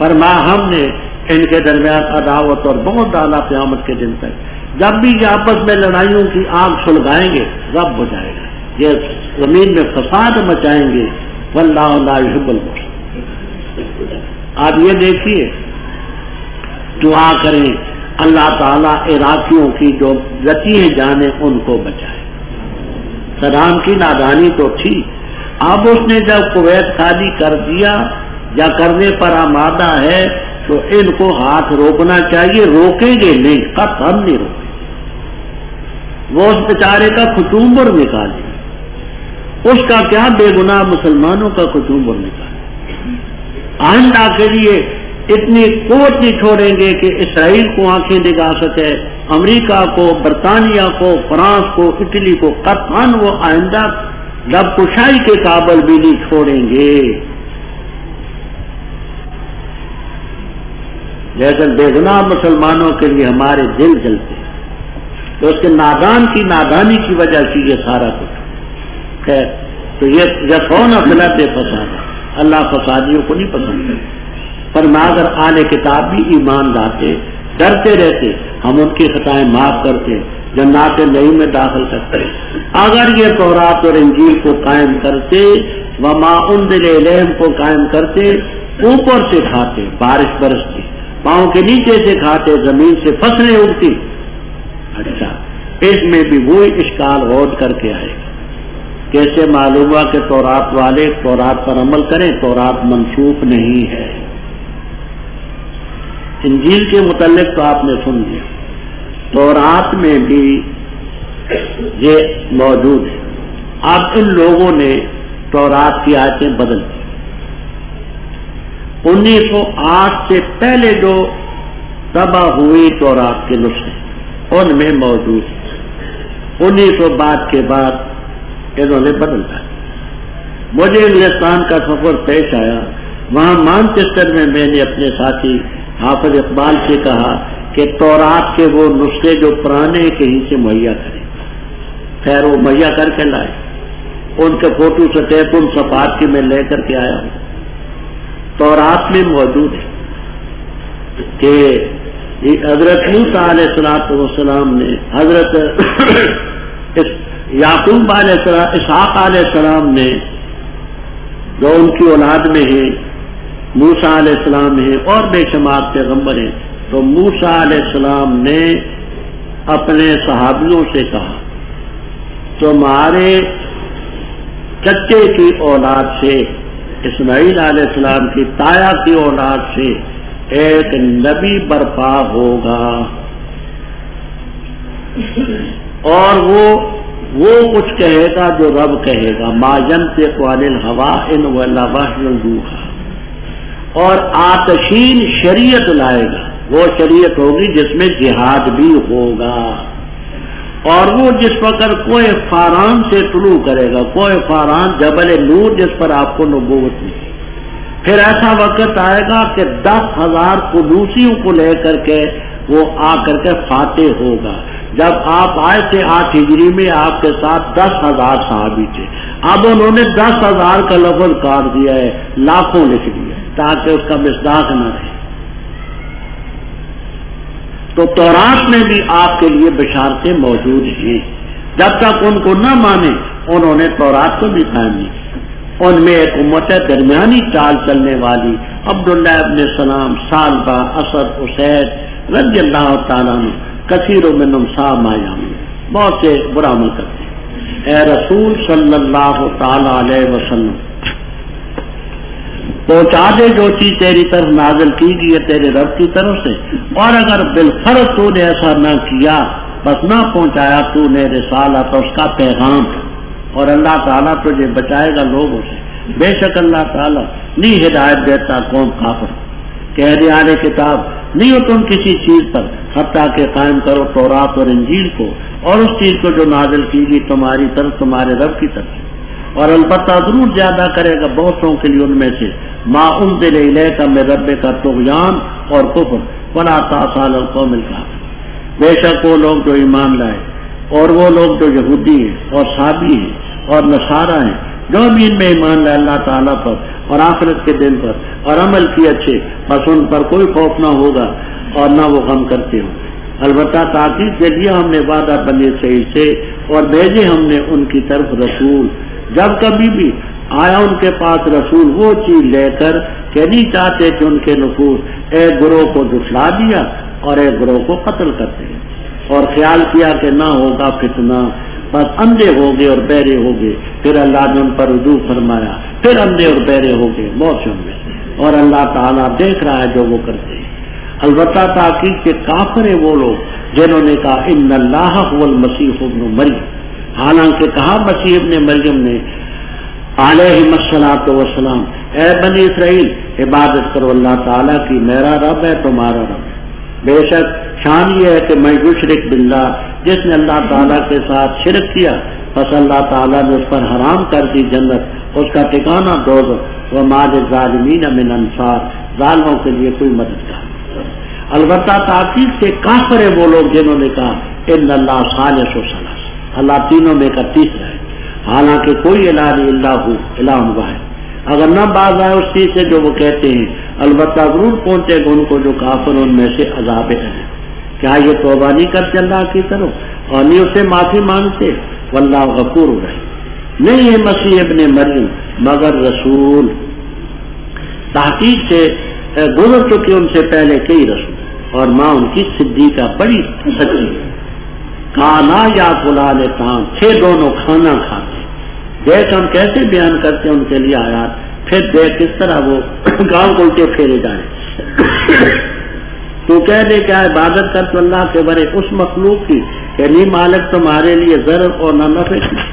Speaker 1: पर माँ, हमने इनके दरमियान अदावत और बहुत डाला क्यामत के दिन तक, जब भी ये आपस में लड़ाइयों की आग सुलगाएँगे, रब हो जाएगा ये ज़मीन में फसाद मचाएँगे वल्लाबल आप ये देखिए, दुआ करें, अल्लाह ताला इराकियों की जो गति जाने उनको बचाए। सदाम की नादानी तो थी। अब उसने जब कुवैत खाली कर दिया, या करने पर आमादा है तो इनको हाथ रोकना चाहिए, रोकेंगे नहीं, कब हम नहीं रोके वो उस बेचारे का खुचूम्बर निकाले उसका क्या बेगुनाह मुसलमानों का कुछ बोलने का आइंदा के लिए इतनी कोट नहीं छोड़ेंगे कि इसराइल को आँखें दिखा सके, अमेरिका को, बरतानिया को, फ्रांस को, इटली को कतन वो आइंदा लब कुशाई के काबल भी नहीं छोड़ेंगे। लेकिन बेगुनाह मुसलमानों के लिए हमारे दिल जलते तो उसके नादान की नादानी की वजह से ये सारा कुछ खैर तो ये यफौन अफलत फसादा। अल्लाह फसादियों को नहीं पसंद करते। पर मैं अगर आने किताब भी ईमान लाते डरते रहते, हम उनकी खताएँ माफ़ करते, जन्नात नई में दाखिल करते। अगर ये तोरात और इंजील को कायम करते व माउन दिल को कायम करते, ऊपर से खाते, बारिश बरसती, पाँव के नीचे से खाते, ज़मीन से फ़सलें उगती अच्छा इसमें भी वो इश्काल होद करके आएगा कैसे मालूम हुआ कि तोरात वाले तोरात पर अमल करें? तोरात मनसूख नहीं है। इंजील के मुतलक तो आपने सुन लिया। तोरात में भी ये मौजूद है। अब इन लोगों ने तोरात की आयतें बदल दी। 1908 से पहले जो तबाह हुई तोरात के नुस्खे, उनमें मौजूद उन्नीस सौ के बाद इन्होंने बदल दिया मुझे इंग्लिस्तान का सफ़र पेश आया। वहाँ मानचेस्टर में मैंने अपने साथी हाफिज इकबाल से कहा कि तौरात के वो नुस्खे जो पुराने कहीं से मुहैया करें। खैर, वो मुहैया करके लाए। उनके फ़ोटो उन सफात की मैं लेकर के आया हूँ। तौरात में मौजूद है कि हज़रत मूसा सलाम ने हज़रत याकूब इसहाक आलाम ने, जो उनकी औलाद में है, मूसा आलाम है, और बेशुमार पैगंबर हैं तो मूसा आलाम ने अपने सहाबियों से कहा, तुम्हारे चच्चे की औलाद से, इसमाइल आलाम की ताया की औलाद से एक नबी बर्पा होगा। और वो वो कुछ कहेगा जो रब कहेगा। माजन से क्वालिल हवा इन वह और आतशीन शरीयत लाएगा। वो शरीयत होगी जिसमें जिहाद भी होगा। और वो जिस वक्त कोई फारान से शुरू करेगा, कोई फारान जबल नूर जिस पर आपको नबूवत नहीं। फिर ऐसा वक्त आएगा कि दस हज़ार कुदूसियों को लेकर के वो आकर के फाते होगा। जब आप आए थे आठ हिजरी में, आपके साथ दस हज़ार साहबी थे। अब उन्होंने दस हज़ार का लफज काट दिया है, लाखों लिख दिया है, ताकि उसका मिसदाक न रहे। तो तौरात में भी आपके लिए बशारतें मौजूद हैं। जब तक उनको न माने, उन्होंने तौरात को भी कायम नहीं उनमें एक उम्मत है, दरमियानी चाल चलने वाली अब्दुल्ला सलाम, सालबा असद उसैद रज़ी अल्लाह तला कसीरों में नुमसा माया बहुत से बुरा अमल करते ए रसूल सल्लल्लाहु अलैहि वसल्लम पहुँचा दे जो चीज़ तेरी तरफ़ नाजल की गई है तेरे रब की तरफ़ से और अगर बिलफर्ज तूने ऐसा न किया बस ना पहुँचाया तूने रिसाला तो उसका पैगाम और अल्लाह ताला तुझे बचाएगा लोगों से बेशक अल्लाह ताला नहीं हिदायत देता कौन काफर कह आने किताब नहीं हो तुम किसी चीज़ पर हत्या के कायम करो तोरात और इंजील को, और उस चीज़ को जो नाजिल की गई तुम्हारी तरफ़, तुम्हारे रब की तरफ़ और अलबत्ता ज़रूर ज़्यादा करेगा बहुतों के लिए उनमें से, माँ उन दिल का मैं रब का तुगयान और कुफर बड़ा तासाल को मिलता बेशक वो लोग जो ईमान लाए, और वो लोग जो यहूदी हैं, और साबी हैं, और नसारा हैं, जो भी इनमें ईमान लाए अल्लाह ताला पर, और आखिरत के दिन पर, और अमल की अच्छे, बस उन पर कोई खौफ ना होगा। और ना वो गम करते होंगे अलबत् ताकीद के लिए हमने वादा बने सही से और भेजे हमने उनकी तरफ़ रसूल। जब कभी भी आया उनके पास रसूल, वो चीज़ लेकर के नहीं चाहते कि उनके नफूस एक ग्रोह को दुखला दिया और एक ग्रोह को कत्ल करते और ख्याल किया कि ना होगा फितना, बस अंधे हो गए और बहरे हो गए। फिर अल्लाह ने उन पर रुजू फरमाया, फिर अंधे और बहरे हो गए मौसम में और अल्लाह ताला देख रहा है जो वो करते हैं। अलबत्ता ताकीद के काफर है वो लोग, जिन्होंने कहा इन अल्लाह मसीह मरियम। हालाँकि कहा, मसीह ने मरियम ने आलमसलात वसलाम ए बनी इसराइल, इबादत करो अल्लाह ताला की, मेरा रब है, तुम्हारा रब बेशक शान ये है कि मैं युशरक बिल्ला जिसने अल्लाह ताला के साथ शिरक किया, बस अल्लाह ताला ने उस पर हराम कर दी जन्नत, उसका ठिकाना दो दो वह माज जालमीन अमिन अंसार, जालमों के लिए कोई मददगार अलबत् ताकीद से काफर है वो लोग जिन्होंने कहा इन अल्लाह सालस सलास। अल्लाह तीनों में तीसरा है। हालाँकि कोई इला नहीं इला हुआ है। अगर न बाज आए उस चीज़ से जो वो कहते हैं अलबत् ज़रूर पहुंचेगा उनको जो काफर उनमें से अजाब है। क्या ये तोबा नहीं करते अल्लाह की तरफ़? और नहीं उसे माफ़ी मांगते? वल्ला गफूर रहे नहीं है मसीह अपने मरियम, मगर रसूल। तहकीक से गुजर चुके उनसे पहले कई रसूल। और माँ उनकी सिद्धि का बड़ी सच्ची। काना या फुला लेता थे दोनों खाना खाते। देख हम कैसे बयान करते हैं उनके लिए आयात, फिर देख किस तरह वो गाँव को उल्टे फेरे जाए। तो कह दे क्या इबादत कर तो अल्लाह के बरे उस मखलूक की, कि नहीं मालिक तुम्हारे लिए जरब और न नफे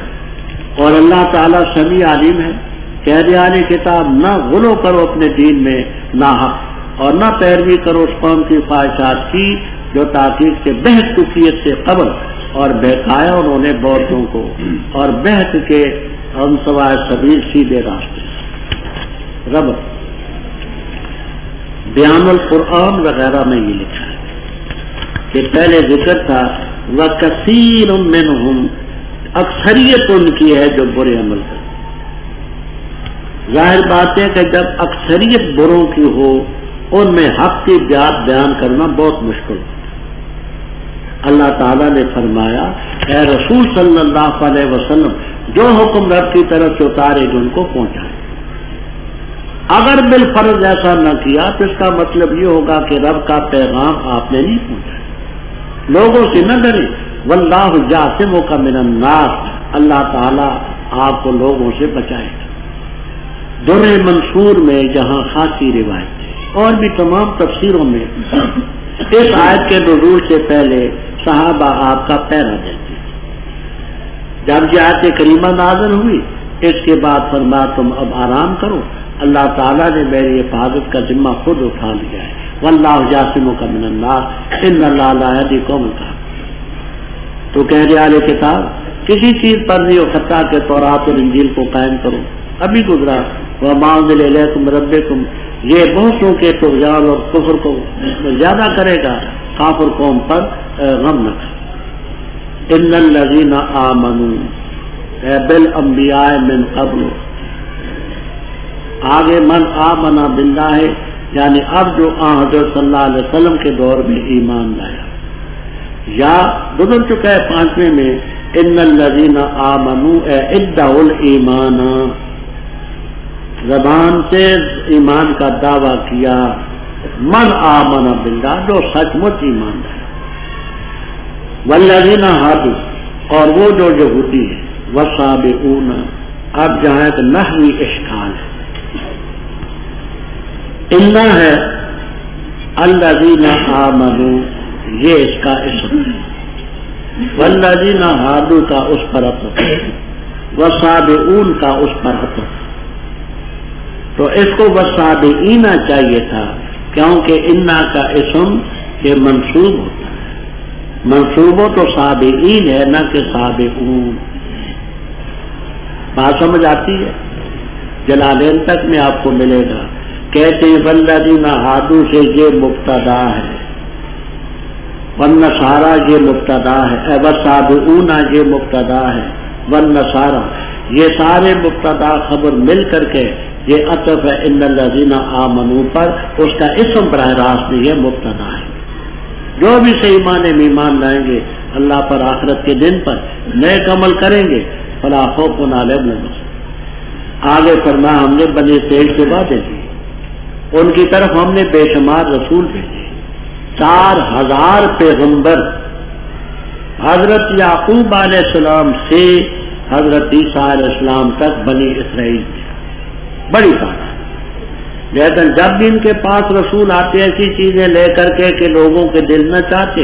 Speaker 1: और अल्लाह ताला सभी आलिम है। कह दे आने किताब, न गुलो करो अपने दीन में, ना और न पैरवी करो उस कौम की ख्वाहिशात की, जो ताकीद के बेहद कुफियत से कबल और बहकाया उन्होंने बौद्धों को, और बहत के हम सवाए सबीर सीधे रास्ते रब, बयानुल कुरान वगैरह में ये लिखा है कि पहले ज़िक्र था वह कसीर मिन हम अक्सरियत उनकी है जो बुरे अमल कर ज़ाहिर बात है कि जब अक्सरियत बुरों की हो उनमें हक की बात बयान करना बहुत मुश्किल अल्लाह ताला ने फरमाया रसूल सल्लल्लाहु अलैहि वसल्लम, जो हुक्म रब की तरफ़ से उतारे उनको पहुँचाए। अगर बिल फ़र्ज़ ऐसा न किया तो इसका मतलब ये होगा कि रब का पैगाम आपने नहीं पहुँचाया। लोगों से न डरे। वल्लाह जासिमों का मिनन्नास अल्लाह ताला आपको लोगों से बचाएगा। दुर मंसूर में जहाँ खासी रिवायत और भी तमाम तफसीरों में इस आयत के नजूल से पहले साहबा आपका पैरा देते जब ये आयत करीमा नाजन हुई, इसके बाद फरमा तुम अब आराम करो। अल्लाह ताला ने मेरी हिफाजत का जिम्मा खुद उठा लिया है। वल्लाह जासिमों का मिनन्नार इन अल्लाह कौम का तो कह रहे आले किताब, किसी चीज़ पर नहीं हो सकता के तौरात और इंजील को कायम करो। अभी गुजरा। वह मांग ले तुम रब्बे तुम ये बहुतों के तुगयान और कुफर को ज़्यादा करेगा काफर कौम पर गम न इन लजीना आमनु बिल अम्बिया मिन कबल। आगे मन आ मना बिल्ला है यानी अब जो आ हज़रत के दौर में ईमान लाया। या गुजर चुका है पाँचवें में इन लजीना आमनु इद्दाउल ईमाना। जबान से ईमान का दावा किया। मन आमन बिल्ला, जो सचमुच ईमान है। वल्लजीना हादू, और वो जो यहूदी है वह साब ऊन अब जहाँ एक नहवी इश्काल है। इन्ना है, अल्लाजीना आमनु, ये इसका इसम वल्लाजीना हादू का उस पर अतफ वसाबून का उस पर अतफ तो इसको वसाबीना चाहिए था, क्योंकि इन्ना का इसम ये मनसूब होता है। मंसूबो तो साबीन है, न कि साबून बात समझ आती है? जलालेन तक में आपको मिलेगा। कहते हैं बल्लादीना हादू से ये मुबतदा है। वन सारा ये मुबतदा है। वसाबूना ये मुबतदा है। वन सारा ये सारे मुबतदा खबर मिल करके ये अतफ है इन लजीना आमनू पर, उसका इसम बरह रास्त नहीं है, मुबतदा है। जो भी सही माने मीमान लाएँगे, अल्लाह पर आखरत के दिन पर नए कमल करेंगे, फला खौफ नालम आगे फरमा हमने बने तेज से वादे दिए उनकी तरफ़ हमने बेशुमार रसूल भेजे। चार हज़ार पैगंबर हज़रत याकूब सलाम से हज़रत ईसा इस्लाम तक बनी इसराइल बड़ी बात लेकिन जब भी इनके पास रसूल आते ऐसी चीज़ें लेकर के कि लोगों के दिल न चाहते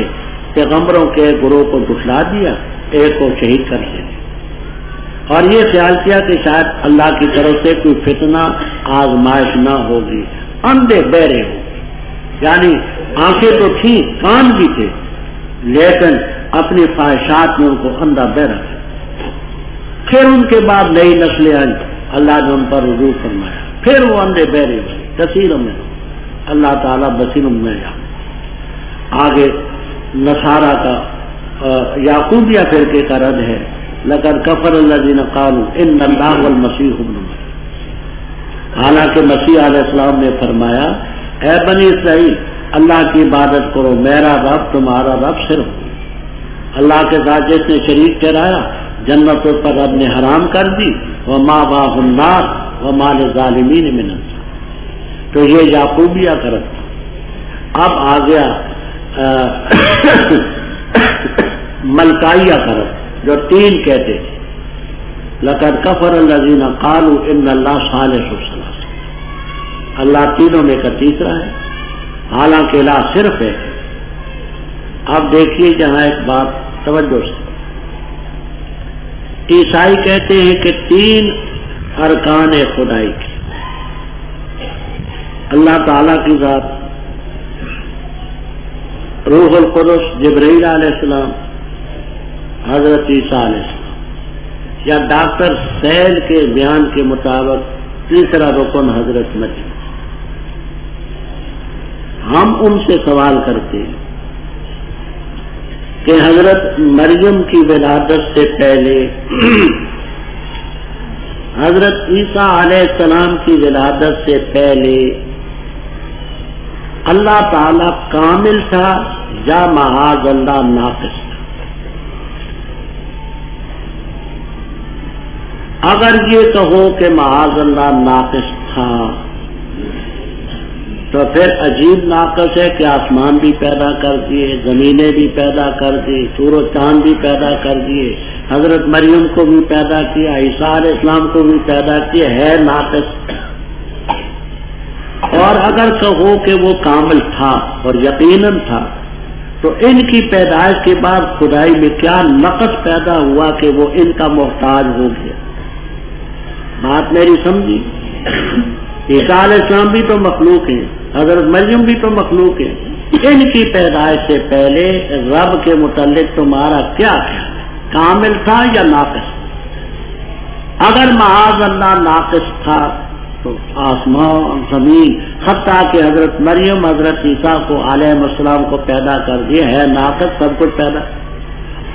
Speaker 1: पैगम्बरों के गुरु को दुखला दिया, एक को शहीद कर दिया। और ये ख्याल किया कि शायद अल्लाह की तरफ़ से कोई फितना, आजमाइश न होगी, अंधे बहरे हो यानी आँखें तो थी, कान भी थे, लेकिन अपनी ख्वाहिशात में उनको अंधा बहरा फिर उनके बाद नई नस्लें आई। अल्लाह ने उन पर रुजू फरमाया। फिर वो अंधे बहरे बने, कसीर में अल्लाह ताला बसीर में जा आगे नसारा का याकूबिया फिरके का रद है। लकर कफर अल्लाजीन कानू इन अल्लाह मसीह हालाँकि मसीह आलाम ने फरमाया है बनी सही अल्लाह की इबादत करो, मेरा रब, तुम्हारा रब सिर्फ़ अल्लाह के साथ जिसने शरीक ठहराया, जन्नतों पर रब ने हराम कर दी वह माँ बाहुन्नार व माल जालिमीन में तो ये याकूबिया कर अब आ गया मलकाइया करत जो तीन कहते थे लकद कफर अल्लाजीना कालू इन अल्लाह साल अल्लाह तीनों में का तीसरा है। हालाँकि ला सिर्फ़ है। अब देखिए जहाँ एक बात, तवज्जो से। ईसाई कहते हैं कि तीन अरकान है खुदाई के। अल्लाह ताला की बात रूहुल कुदस, जबरील आसमाम हज़रत ईसा या डॉक्टर सैल के बयान के मुताबिक तीसरा रुकन हज़रत मसीह। हम उनसे सवाल करते हैं कि हज़रत मरियम की विलादत से पहले हज़रत ईसा सलाम की विलादत से पहले अल्लाह ताला कामिल था, या महाज अल्लाह नाकिस अगर ये कहो कि महाज अल्लाह नाकस था तो फिर अजीब नाकस है कि आसमान भी पैदा कर दिए, जमीनें भी पैदा कर दी सूरज चाँद भी पैदा कर दिए, हज़रत मरियम को भी पैदा किया ईसार इस्लाम को भी पैदा किया, है नाकस। और अगर कहो कि वो कामिल था और यकीनन था तो इनकी पैदाइश के बाद खुदाई में क्या नकस पैदा हुआ कि वो इनका मोहताज हो गया? बात मेरी समझी? ईसा इस्लाम भी तो मखलूक है। हज़रत मरियम भी तो मखलूक है। इनकी पैदाइश से पहले रब के मुतलिक तुम्हारा क्या ख्याल कामिल था या नाकस? अगर महाज अल्लाह नाकस था तो आसमान, ज़मीन हत्या के हज़रत मरियम, हज़रत ईसा को आलम को पैदा कर दिए, है नाकस, सब कुछ पैदा।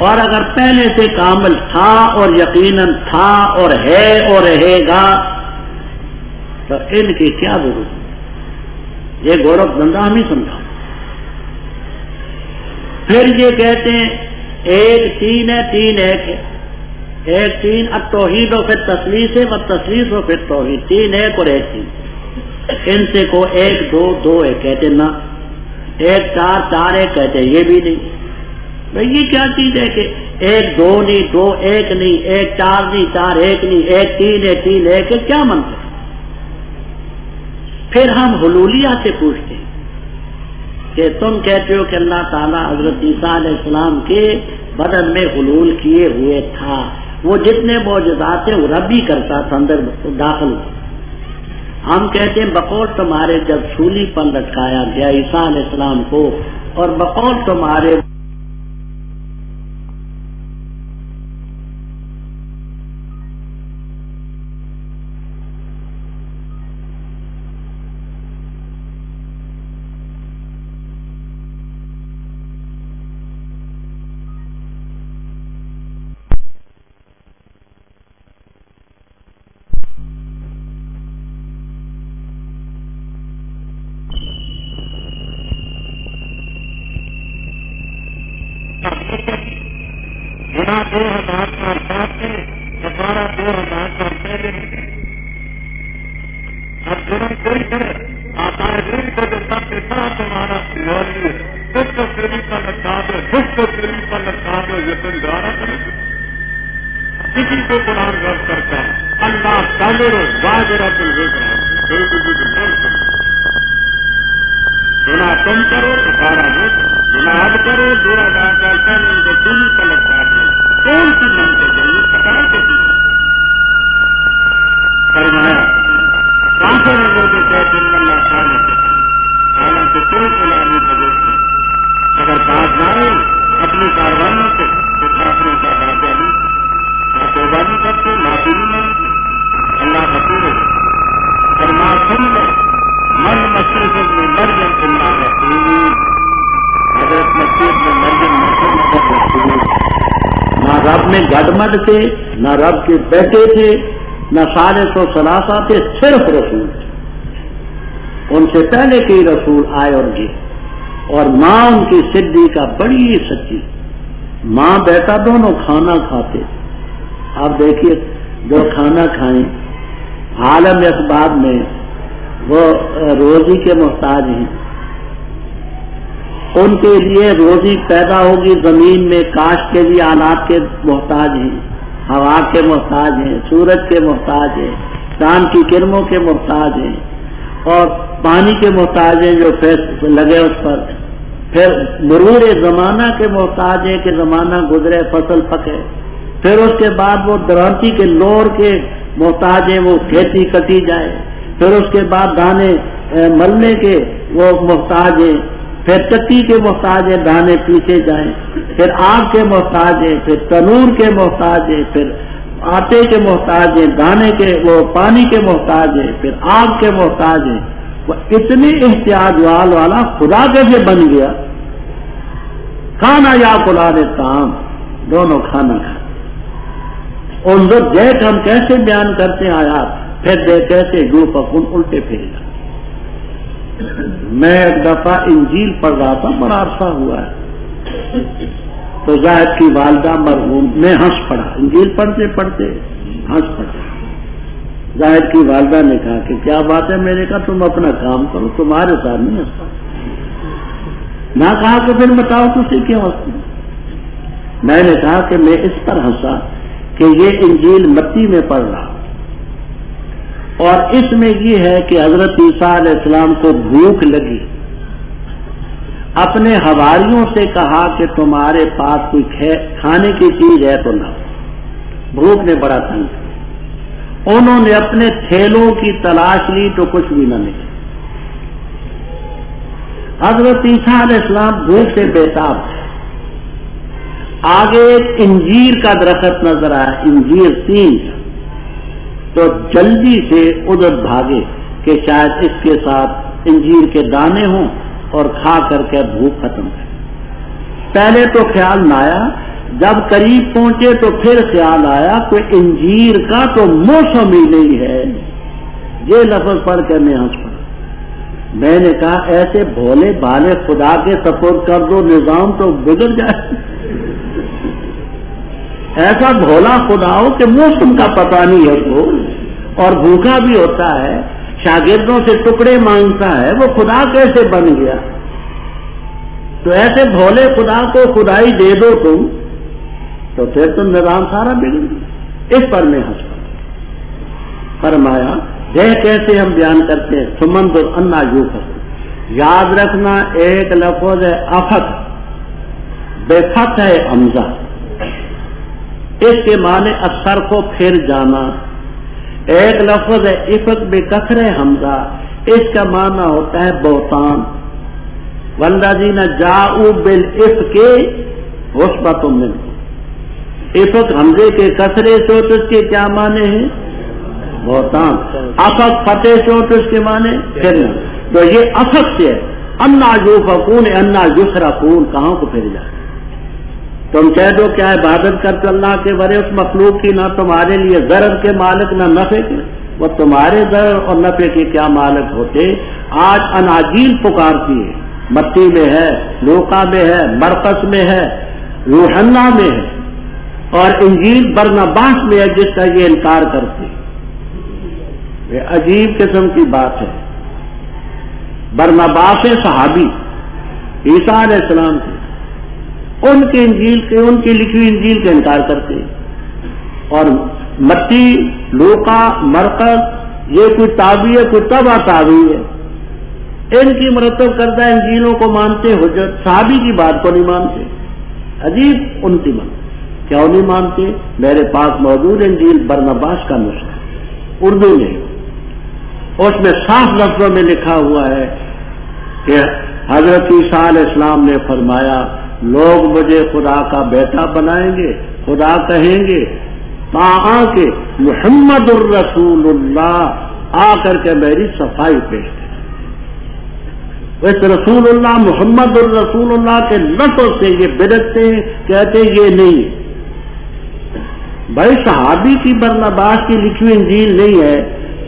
Speaker 1: और अगर पहले से कामिल था और यकीनन था और है और रहेगा तो इनकी क्या ज़रूरत? ये गौरव धंधा हम ही समझा। फिर ये कहते हैं, एक तीन है, तीन एक है। एक तीन, अब तोहीद और फिर तसलीस है, और तसलीस और फिर तोहीद। तीन एक और एक तीन। इनसे को एक, दो दो है, कहते ना। एक चार चार एक कहते ये भी नहीं। भाई, ये क्या चीज़ है कि एक, दो नहीं, दो, एक नहीं, एक चार नहीं, चार, एक नहीं, एक तीन है, तीन, एक क्या मंत्र फिर हम हलूलिया से पूछते हैं कि तुम कहते हो कि अल्लाह ताला हज़रत ईसा इस्लाम के बदन में हलूल किए हुए था। वो जितने मौजूदात थे वो रब ही करता था, अंदर दाखिल हम कहते हैं बकौल तुम्हारे जब सूली पर लटकाया गया ईसा इस्लाम को, और बकौल तुम्हारे बेटे थे, न सारे सौ सलासा थे, सिर्फ़ रसूल थे। उनसे पहले के ही रसूल आए और गए। और माँ उनकी सिद्धि का बड़ी सच्ची। माँ बेटा दोनों खाना खाते। अब देखिए, जो खाना खाएँ, आलम अखबार में, वो रोजी के मोहताज हैं। उनके लिए रोजी पैदा होगी, ज़मीन में काश के लिए आलात के मोहताज हैं। हवा के मोहताज हैं, सूरज के मोहताज हैं, चाँद की किरणों के मोहताज हैं, और पानी के मोहताज हैं जो फिर लगे उस पर। फिर मरूर जमाना के मोहताज हैं कि जमाना गुजरे, फ़सल पके। फिर उसके बाद वो द्रांति के लोर के मोहताज हैं, वो खेती कटी जाए। फिर उसके बाद दाने मलने के वो मोहताज हैं। फिर चक्की के मोहताज है, दाने पीछे जाएँ। फिर आग के मोहताज है, फिर तनूर के मोहताज है, फिर आटे के मोहताज है, दाने के, वो पानी के मोहताज है, फिर आग के मोहताज है। वो इतने एहतियात वाल वाला खुदा कैसे बन गया। खाना या खुला दे काम दोनों खाना खा। उन जैक हम कैसे बयान करते आयात, फिर दे कैसे यू पकुन उल्टे फिरेगा मैं एक दफ़ा इंजील पढ़ रहा था बड़ा अरसा हुआ है। तो जायद की वालदा मरहूम, मैं हंस पड़ा। इंजील पढ़ते पढ़ते, हंस पड़ा। जायद की वालदा ने कहा कि क्या बात है? मैंने कहा, तुम अपना काम करो, तुम्हारे साथ नहीं हंसता ना कहा कि फिर बताओ तुझसे क्यों हंसती मैंने कहा कि मैं इस पर हंसा कि ये इंजील मत्ती में पढ़ रहा। और इसमें ये है कि हज़रत ईसा इस्लाम को भूख लगी। अपने हवारियों से कहा कि तुम्हारे पास कोई खाने की चीज़ है तो ना भूख ने बड़ा तंग उन्होंने अपने थैलों की तलाश ली तो कुछ भी न मिला। हज़रत ईसा इस्लाम भूख से बेताब थे। आगे एक इंजीर का दरखत नज़र आया। इंजीर तीन तो जल्दी से उधर भागे कि शायद इसके साथ इंजीर के दाने हों और खा करके भूख खत्म कर। पहले तो ख्याल न आया, जब करीब पहुँचे तो फिर ख्याल आया कोई इंजीर का तो मौसम ही नहीं है। ये लफज पढ़ कर मैं हंस पड़ा। मैंने कहा, ऐसे भोले भाले खुदा के सपोर्ट कर दो, निज़ाम तो बिगड़ जाए। ऐसा भोला खुदा हो कि मौसम का पता नहीं है। उसको और भूखा भी होता है, शागिर्दों से टुकड़े माँगता है, वो खुदा कैसे बन गया? तो ऐसे भोले खुदा को खुदाई दे दो तुम तो फिर तुम निज़ाम सारा बिगड़ गया इस पर मैं हंस फरमाया, देह कैसे हम बयान करते हैं? सुमंद और अन्ना यूफत याद रखना, एक लफज है अफत। बेफत है अमजा इसके माने असर को फिर जाना। एक लफज है, इफक बेकसर हमजा। इसका माना होता है बोतान वंदा जी ने जाऊ बिल इफ़ के उसबत मिल इफक हमजे के कसरे से तो इसके क्या माने हैं? बोतान अफक फतेह से तो इसके माने फिर तो ये अफक से अन्ना यूफकून, अन्ना युसरकून, कहाँ को फिर जाए? तुम कह दो, क्या इबादत करते अल्लाह के बरे उस मखलूक की ना तुम्हारे लिए जरर के मालिक, ना नफे के। वो तुम्हारे जरर और नफे के क्या मालिक होते? आज अनाजील पुकारती है। मत्ती में है लोका में है मरकस में है, रूहन्ना में है। और इंजील बरनबास में है, जिसका ये इनकार करती ये अजीब किस्म की बात है। बरनबास सहाबी, ईसा इस्लाम के। उनके इंजील के, उनकी लिखी इंजील का इनकार करते और मत्ती लोका, मरकज, ये कोई ताबी है, कोई तबा ताबी है। इनकी मरतब करदा इंजीलों को मानते हज़रत साहबी की बात को नहीं मानते। अजीब उनकी मन क्यों नहीं मानते? मेरे पास मौजूद इंजील बरनबास का नुस्खा उर्दू में उसमें साफ़ लफ्जों में लिखा हुआ है कि हज़रत ईसा इस्लाम ने फरमाया लोग मुझे खुदा का बेटा बनाएँगे, खुदा कहेंगे ता के मोहम्मद आकर के मेरी सफ़ाई पेश वैसे रसूलुल्लाह मोहम्मद रसूलुल्लाह के लटों से ये बिरकते हैं, कहते ये नहीं, भाई सहाबी की बरनबास की लिखी हुई इंजील नहीं है,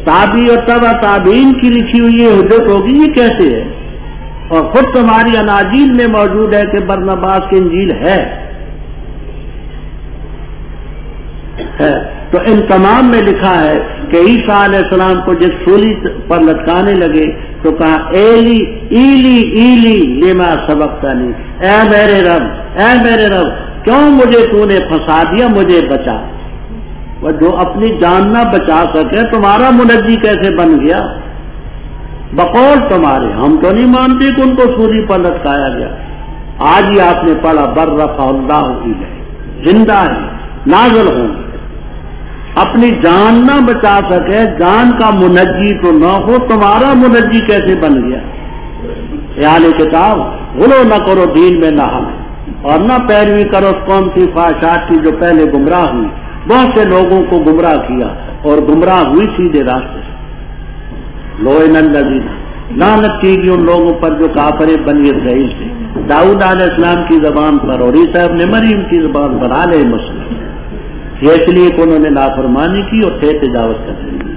Speaker 1: ताबी और तबा ताबीन की लिखी हुई ये हज़रत होगी, ये कैसे है? और खुद तुम्हारी अनाजील में मौजूद है कि बरनबास की इंजील है। है। तो इन तमाम में लिखा है कि ईसा सलाम को जिस सूली पर लटकाने लगे तो कहा, एली, ईली ईली, लेमा सबकता नहीं ए मेरे रब, ए मेरे रब, क्यों मुझे तूने फंसा दिया, मुझे बचा। वह जो अपनी जान ना बचा सके, तुम्हारा मुनजी कैसे बन गया? बकौल तुम्हारे। हम तो नहीं मानते कि उनको सूरी पर लटकाया गया। आज ही आपने पढ़ा, बर रफा है। ज़िंदा है, नाजल होंगे अपनी जान ना बचा सके, जान का मुनजी तो न हो, तुम्हारा मुनजी कैसे बन गया? यानी किताब, गुलो न करो दीन में ना हम, और न पैरवी करो कौन सी ख्वाहिशात की जो पहले गुमराह हुई। बहुत से लोगों को गुमराह किया, और गुमराह हुई सीधे रास्ते से। लोहे नंदीना लानत की गई उन लोगों पर जो काफरे बनी इसराइल थे। दाऊद इस्लाम की जबान पर और ईसा ने मरीम की जबान पर आले मुस्लिम। इसलिए उन्होंने लाफरमानी की और थे तजावत कर दी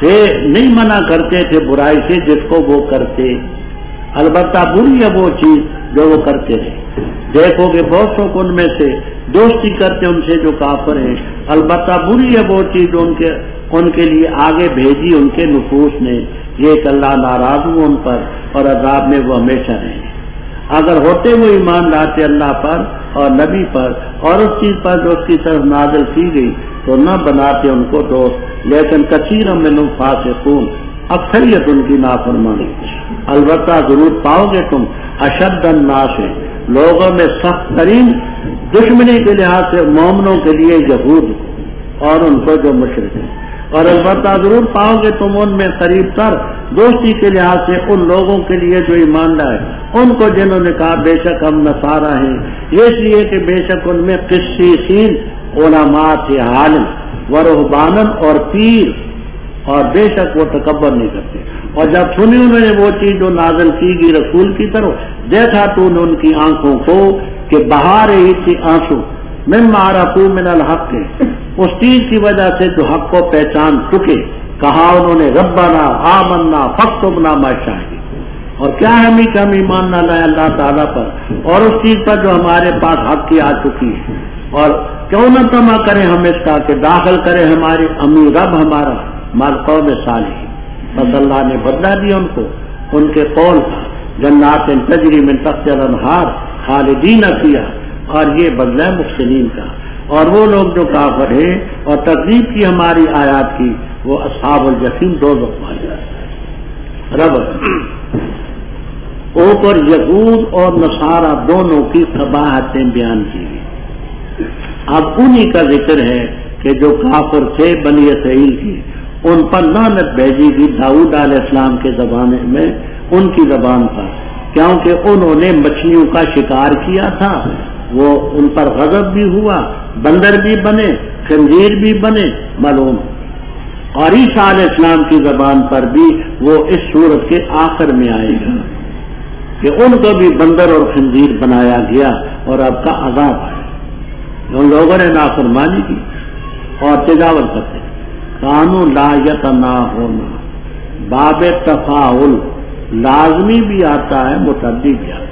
Speaker 1: से नहीं मना करते थे बुराई से जिसको वो करते। अलबत्ता बुरी है वो चीज़ जो वो करते थे। देखोगे बहुत सौ उनमें से दोस्ती करते उनसे जो काफर हैं। अलबत्ता बुरी है वो चीज़ उनके उनके लिए आगे भेजी, उनके नफूस ने ये अल्लाह नाराज़ हूँ उन पर और अजाब में वो हमेशा रहे अगर होते वो ईमान लाते अल्लाह पर और नबी पर और उस चीज़ पर जो उसकी तरफ़ नाजल की गई तो न बनाते उनको दोस्त। लेकिन कसीर में फासे खून अक्सरियत उनकी नाफरमानी। अलबत् ज़रूर पाओगे तुम अशद नाश है लोगों में सख्त तरीन, दुश्मनी के लिहाज से मोमनों के लिए यहूद और उनको जो मुशरक है। और अलबत्ता ज़रूर पाओगे तुम उनमें करीब तर, दोस्ती के लिहाज से उन लोगों के लिए जो ईमानदार है उनको जिन्होंने कहा, बेशक हम नसारा हैं। इसलिए कि बेशक उनमें किस्सी सीन ओलामा थे आलम वरोहबानन और पीर, और बेशक वो तकबर नहीं करते। और जब सुनी उन्होंने वो चीज़ जो नाजल की गई रसूल की तरफ़, देखा तो उन्होंने उनकी आँखों को कि बहा रही थी आँसू मिन मारा तू मिनल हक उस चीज़ की वजह से जो हक को पहचान चुके, कहा उन्होंने, रब्बाना आमन्ना फक्तुबना माशाही और क्या हमी कि हम ईमान ना लाए अल्लाह ताला पर? और उस चीज़ पर जो हमारे पास हक की आ चुकी है। और क्यों न तमा करें हम इसका कि दाखिल करें हमारे अमी रब हमारा माल में साली बस अल्लाह ने बदला दिया उनको। उनके कौल का जन्नात तजरी में तख्त हार खालिदीन किया। और ये बदला मुख्तनीन का। और वो लोग जो काफर है और तकलीफ़ की हमारी आयात की, वो असाबुल जसीम दो वाले रब ऊपर यहूद और नसारा दोनों की कबाहतें बयान की गई। अब उन्हीं का ज़िक्र है कि जो काफर थे, बनी सहील की, उन पर लानत भेजी गई दाऊद इस्लाम के जमाने में, उनकी जबान पर, क्योंकि उन्होंने मछलियों का शिकार किया था वो उन पर गजब भी हुआ, बंदर भी बने, खंजीर भी बने, मालूम। और ईसा इस्लाम की जबान पर भी वो इस सूरत के आखिर में आएगा कि उनको भी बंदर और खंजीर बनाया गया और आपका अजाब आया उन लोगों ने नाफरमानी की और तेजावर करते कानून लायत ना होना बाब तफाउल, लाजमी भी आता है मुतदी भी आता है।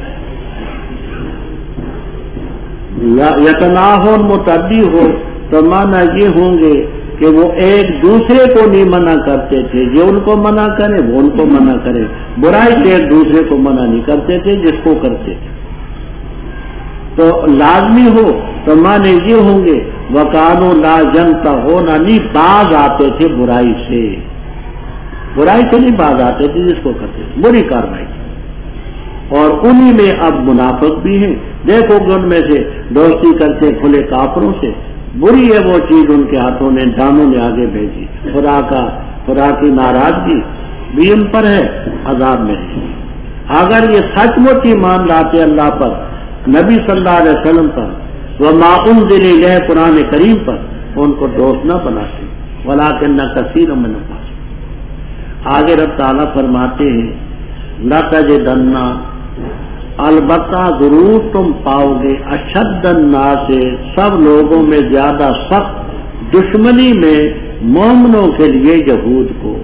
Speaker 1: यतना हो मुतदी हो तो माना ये होंगे कि वो एक दूसरे को नहीं मना करते थे। ये उनको मना करे, वो उनको मना करे। बुराई से एक दूसरे को मना नहीं करते थे, जिसको करते थे। तो लाजमी हो तो माने ये होंगे, वकानो ला जनता हो ना नहीं, बाज आते थे बुराई से। बुराई से नहीं बाज आते थे, जिसको करते थे। बुरी कार्रवाई। और उन्हीं में अब मुनाफक भी हैं। देखो उनमें से दोस्ती करते खुले काफरों से। बुरी है वो चीज़ उनके हाथों ने दानों ने आगे भेजी। खुदा का, खुदा की नाराज़गी भी उन पर है आज़ाद में अगर ये सचमुच ही मान लाते अल्लाह पर, नबी सल्लल्लाहु अलैहि वसल्लम पर वह माउन दिले गए पुराने करीम पर उनको दोस्त न बनाते। वला के न कसीर में आगे रब ताला फरमाते हैं न तजे दन्ना अलबत्ता ज़रूर तुम पाओगे अशद ना से सब लोगों में ज़्यादा सख्त, दुश्मनी में मोमनों के लिए यहूद को।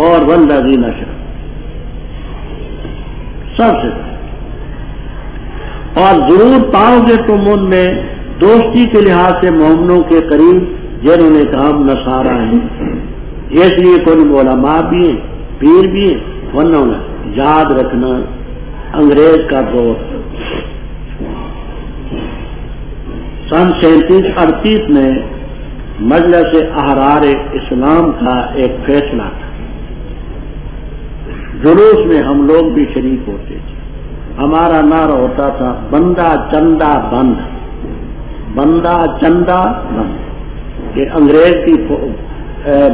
Speaker 1: और वल्लजी नशर सबसे और ज़रूर पाओगे तुम उनमें दोस्ती के लिहाज से मोमनों के करीब, जिन्होंने काम नसारा है। इसलिए कोई बोला माँ भी है, पीर भी है, वरना याद रखना अंग्रेज़ का दौर सन सैंतीस अड़तीस में मजलस अहरार इस्लाम का एक फैसला था। जुलूस में हम लोग भी शरीक होते थे। हमारा नारा होता था, बंदा चंदा बंद। बंदा चंदा बंद। कि अंग्रेज़ की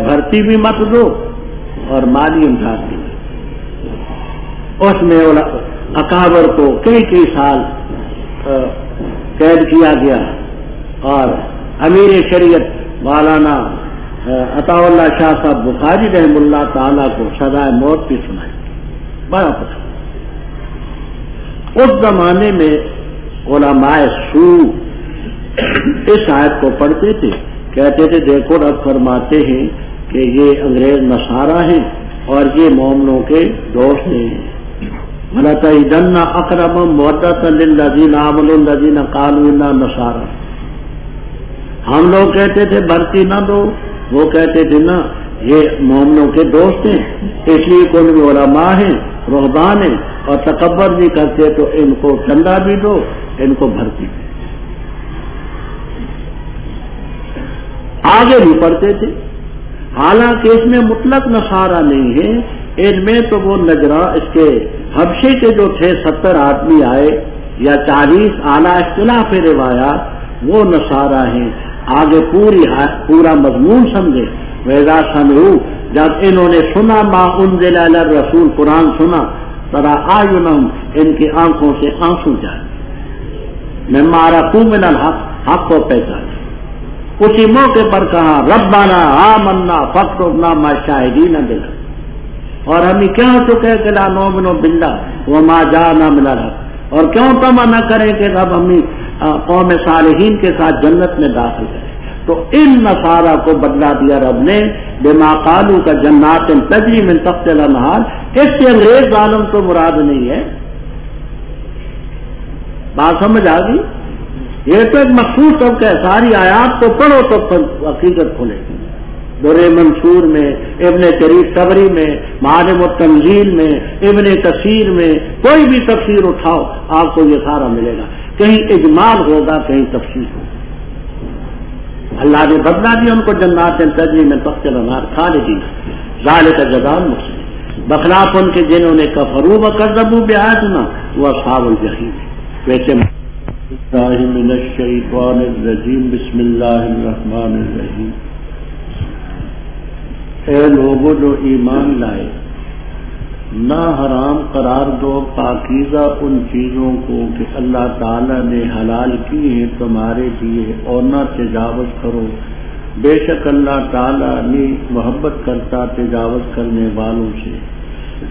Speaker 1: भर्ती भी मत दो और माली इमदाद भी उसमें अकाबर को कई कई साल कैद किया गया। और अमीर शरीयत मौलाना अताउल्ला शाह साहब बुखारी रहमुल्ला ताला को सजाए मौत भी सुनाई। बड़ा पसंद उस जमाने में ओलामाए सू इस आयत को पढ़ते थे, कहते थे, देखो, रब फरमाते हैं कि ये अंग्रेज़ नसारा हैं और ये मोमनों के दोस्त हैं। वलतईदन्ना अकरम मोदतजीन आमलजीन कालूना नसारा हम लोग कहते थे भर्ती ना दो वो कहते थे ना ये मोमनों के दोस्त हैं इसलिए कोई भी ओलमा है रोहबान है और तकबर भी करते तो इनको चंदा भी दो इनको भर्ती भी आगे भी पढ़ते थे हालाँकि इसमें मुतलक नसारा नहीं है इनमें तो वो नजरा इसके हबशे के जो थे सत्तर आदमी आए या चालीस आला इख्तलाफ रिवायात वो नसारा हैं। आगे पूरी पूरा मजमून समझे। वैदा समू जब इन्होंने सुना, माँ उन रसूल, कुरान सुना तरा आयुनम इनकी आँखों से आँसू जाए। मैं मारा तू मिनल हक हक को पहचान। उसी मौके पर कहा, रब्बाना आ मन्ना फक्र ना शाहिदी न दिला और हमें क्यों चुके कि ला नो बिनो बिल्ला वो माँ जा ना मिला रहा। और क्यों तमा न करें कि रब हमें कौम सालहीन के साथ जन्नत में दाखिल करें। तो इन नसारा को बदला दिया रब ने बेमाकालू का जन्नात इन तजरी में तख्त नहार। इससे अंग्रेज़ आलम तो मुराद नहीं है। बात समझ आ गई? ये तो एक मखसूस सबक सारी आयात को पढ़ो तो हकीकत खुलेगी। दुर मंसूर में, इबन शरीफ तबरी में महाजम तंजील में, इबन तफसीर में, कोई भी तफसीर उठाओ, आपको ये सारा मिलेगा। कहीं इजमाल होगा, कहीं तफसीर होगा। अल्लाह ने बदला दिया उनको जन्नात तजरी में तख्तर अनार खा ले दी। जाले का जदान मुझसे बखलाफ उनके जिन्होंने कफरू व करदबू ब्याजना वह सावल जही वैसे बिस्मिल्लाहिर्रहमानिर्रहीम। ए लोगों जो ईमान लाए, ना हराम करार दो, पाकिजा उन चीज़ों को कि अल्लाह ताला ने हलाल की है तुम्हारे लिए और ना तजावज करो। बेशक अल्लाह ताला ने मोहब्बत करता तजावज करने वालों से।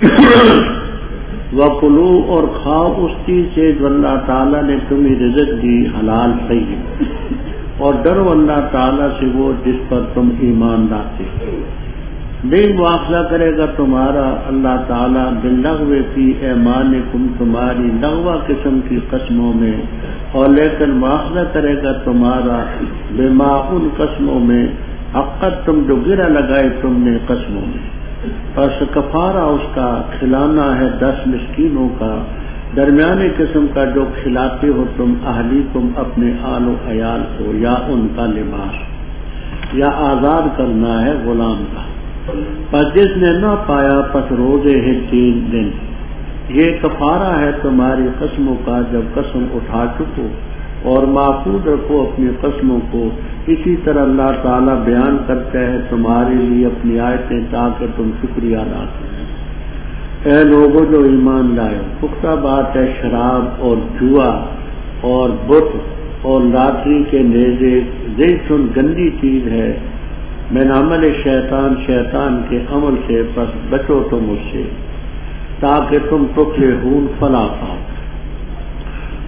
Speaker 1: वकुलू और खाओ उस चीज़ से जो अल्लाह ताला ने तुम्हें रिजक दी, हलाल सही और डरो अल्लाह ताला से वो जिस पर तुम ईमान लाते नहीं मुआवजा करेगा तुम्हारा। अल्लाह ताला बिलगवे की ऐमान कुम तुम्हारी लगवा किस्म की कस्मों में, और लेकिन मुआवजा करेगा तुम्हारा बेमा उन कस्मों में। हक़त तुम जो गिरा लगाए तुमने कस्मों में। बस कफारा उसका खिलाना है दस मिस्कीनों का। दरमियाने किस्म का जो खिलाते हो तुम अहली तुम अपने आलो अयाल को या उनका लिबास। या आज़ाद करना है गुलाम का। पर जिसने न पाया पस रोज़े है तीन दिन। ये कफारा है तुम्हारी कस्मों का जब कसम उठा चुको और महफूज रखो अपनी कस्मों को इसी तरह अल्लाह ताला बयान करते हैं, तुम्हारे लिए अपनी आयतें ताकि तुम शुक्रिया अदा करो। ए लोगों जो ईमान लाए, पुख्ता बात है शराब और जुआ और बुत और लाटरी के नेजे, जैसुन गंदी चीज़ है मैं अमल शैतान शैतान के अमल से बस बचो तुम उससे, ताकि तुम टुकड़े हून फला पाओ।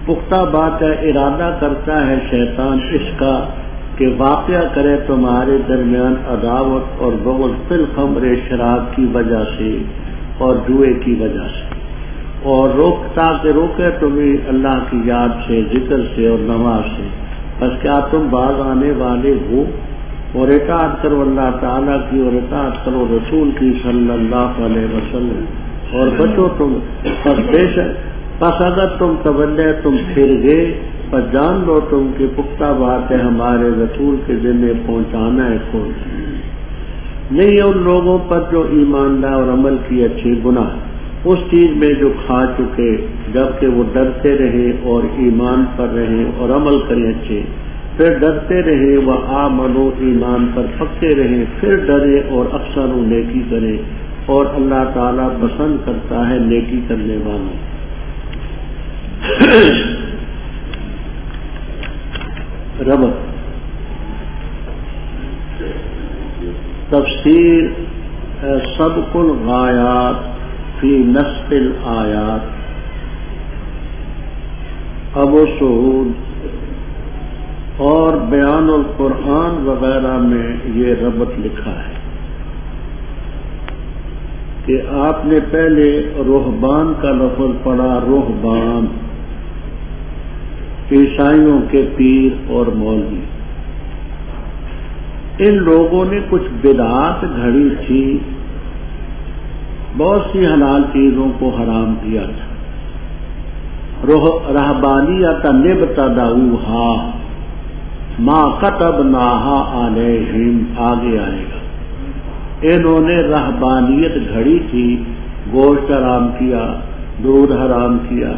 Speaker 1: पुख्ता बात है, इरादा करता है शैतान इसका कि वाक़ करे तुम्हारे दरमियान अदावत और बगल फिल खमरे शराब की वजह से और जुए की वजह से। और रोकता के रोके तुम्हें अल्लाह की याद से, ज़िक्र से और नमाज़ से। बस क्या तुम बाज आने वाले हो? और इतात करो अल्लाह ताला की और इतात करो रसूल की सल्लल्लाहु अलैहि वसल्लम। और बचो तुम पर बेशक, बस अगर तुम तवल्ले तुम फिर गए पर जान लो तुम कि पुख्ता बात है हमारे रसूल के जिम्मे पहुंचाना है कौन। नहीं उन लोगों पर जो ईमानदार और अमल की अच्छी गुना उस चीज़ में जो खा चुके, जबकि वो डरते रहे और ईमान पर रहे और अमल करें अच्छे। फिर डरते रहे व आ मनो ईमान पर पक्के रहे, फिर डरे और अक्सर नेकी करे। और अल्लाह ताला पसंद करता है नेकी करने वालों। रब, तफसीर सबकुल गायात फ़ी नस्ल आयात। अबो सूद और बयान और कुरान वगैरह में ये रबत लिखा है कि आपने पहले रोहबान का लफज पढ़ा, रोहबान, ईसाइयों के पीर और मौलवी। इन लोगों ने कुछ बिदात घड़ी थी, बहुत सी हलाल चीज़ों को हराम किया था। रहबानिया निब तदाऊ हा माँ कतब नाहा आले हिम आगे आएगा। इन्होंने रहबानियत घड़ी थी गोश्त हराम किया, दूध हराम किया,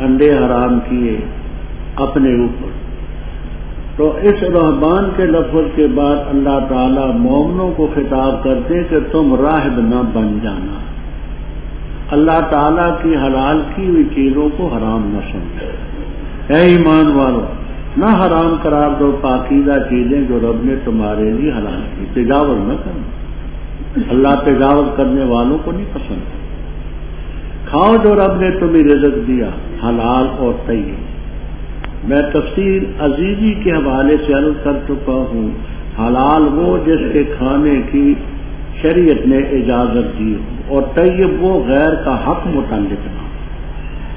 Speaker 1: अंडे हराम किए अपने ऊपर। तो इस रहबान के लफ्ज के बाद अल्लाह ताला मोमनों को खिताब करते कि तुम राहब न बन जाना। अल्लाह ताला की हलाल की हुई चीज़ों को हराम न समझो। है ईमान वालों न हराम करार दो पाकिदा चीज़ें जो रब ने तुम्हारे लिए हलाल की। तेजावर न करना। अल्लाह तेजावर करने वालों को नहीं पसंद खाओ जो रब ने तुम्हें रिजक दिया, हलाल और तय मैं तफसीर अजीजी के हवाले से अर्ज़ कर चुका हूँ, हलाल वो जिसके खाने की शरीयत ने इजाज़त दी हो, और तय्यब वो गैर का हक मुतल ना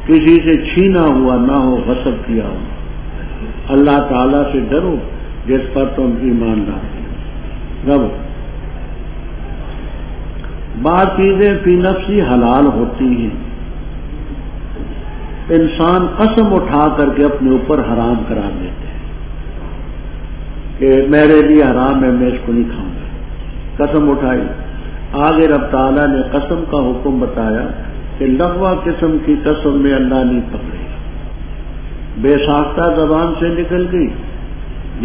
Speaker 1: किसी से छीना हुआ ना हो, गसब किया हो। अल्लाह ताला से डरो जिस पर तुम ईमानदार रब बात चीज़ें फ़ी नफसी हलाल होती हैं। इंसान कसम उठा करके अपने ऊपर हराम करा देते हैं कि मेरे लिए हराम है, मैं इसको नहीं खाऊँगा। कसम उठाई। आगे रब ताला ने कसम का हुक्म बताया कि लगवा किस्म की कसम में अल्लाह नहीं पकड़ेगा। बेसाख्ता जबान से निकल गई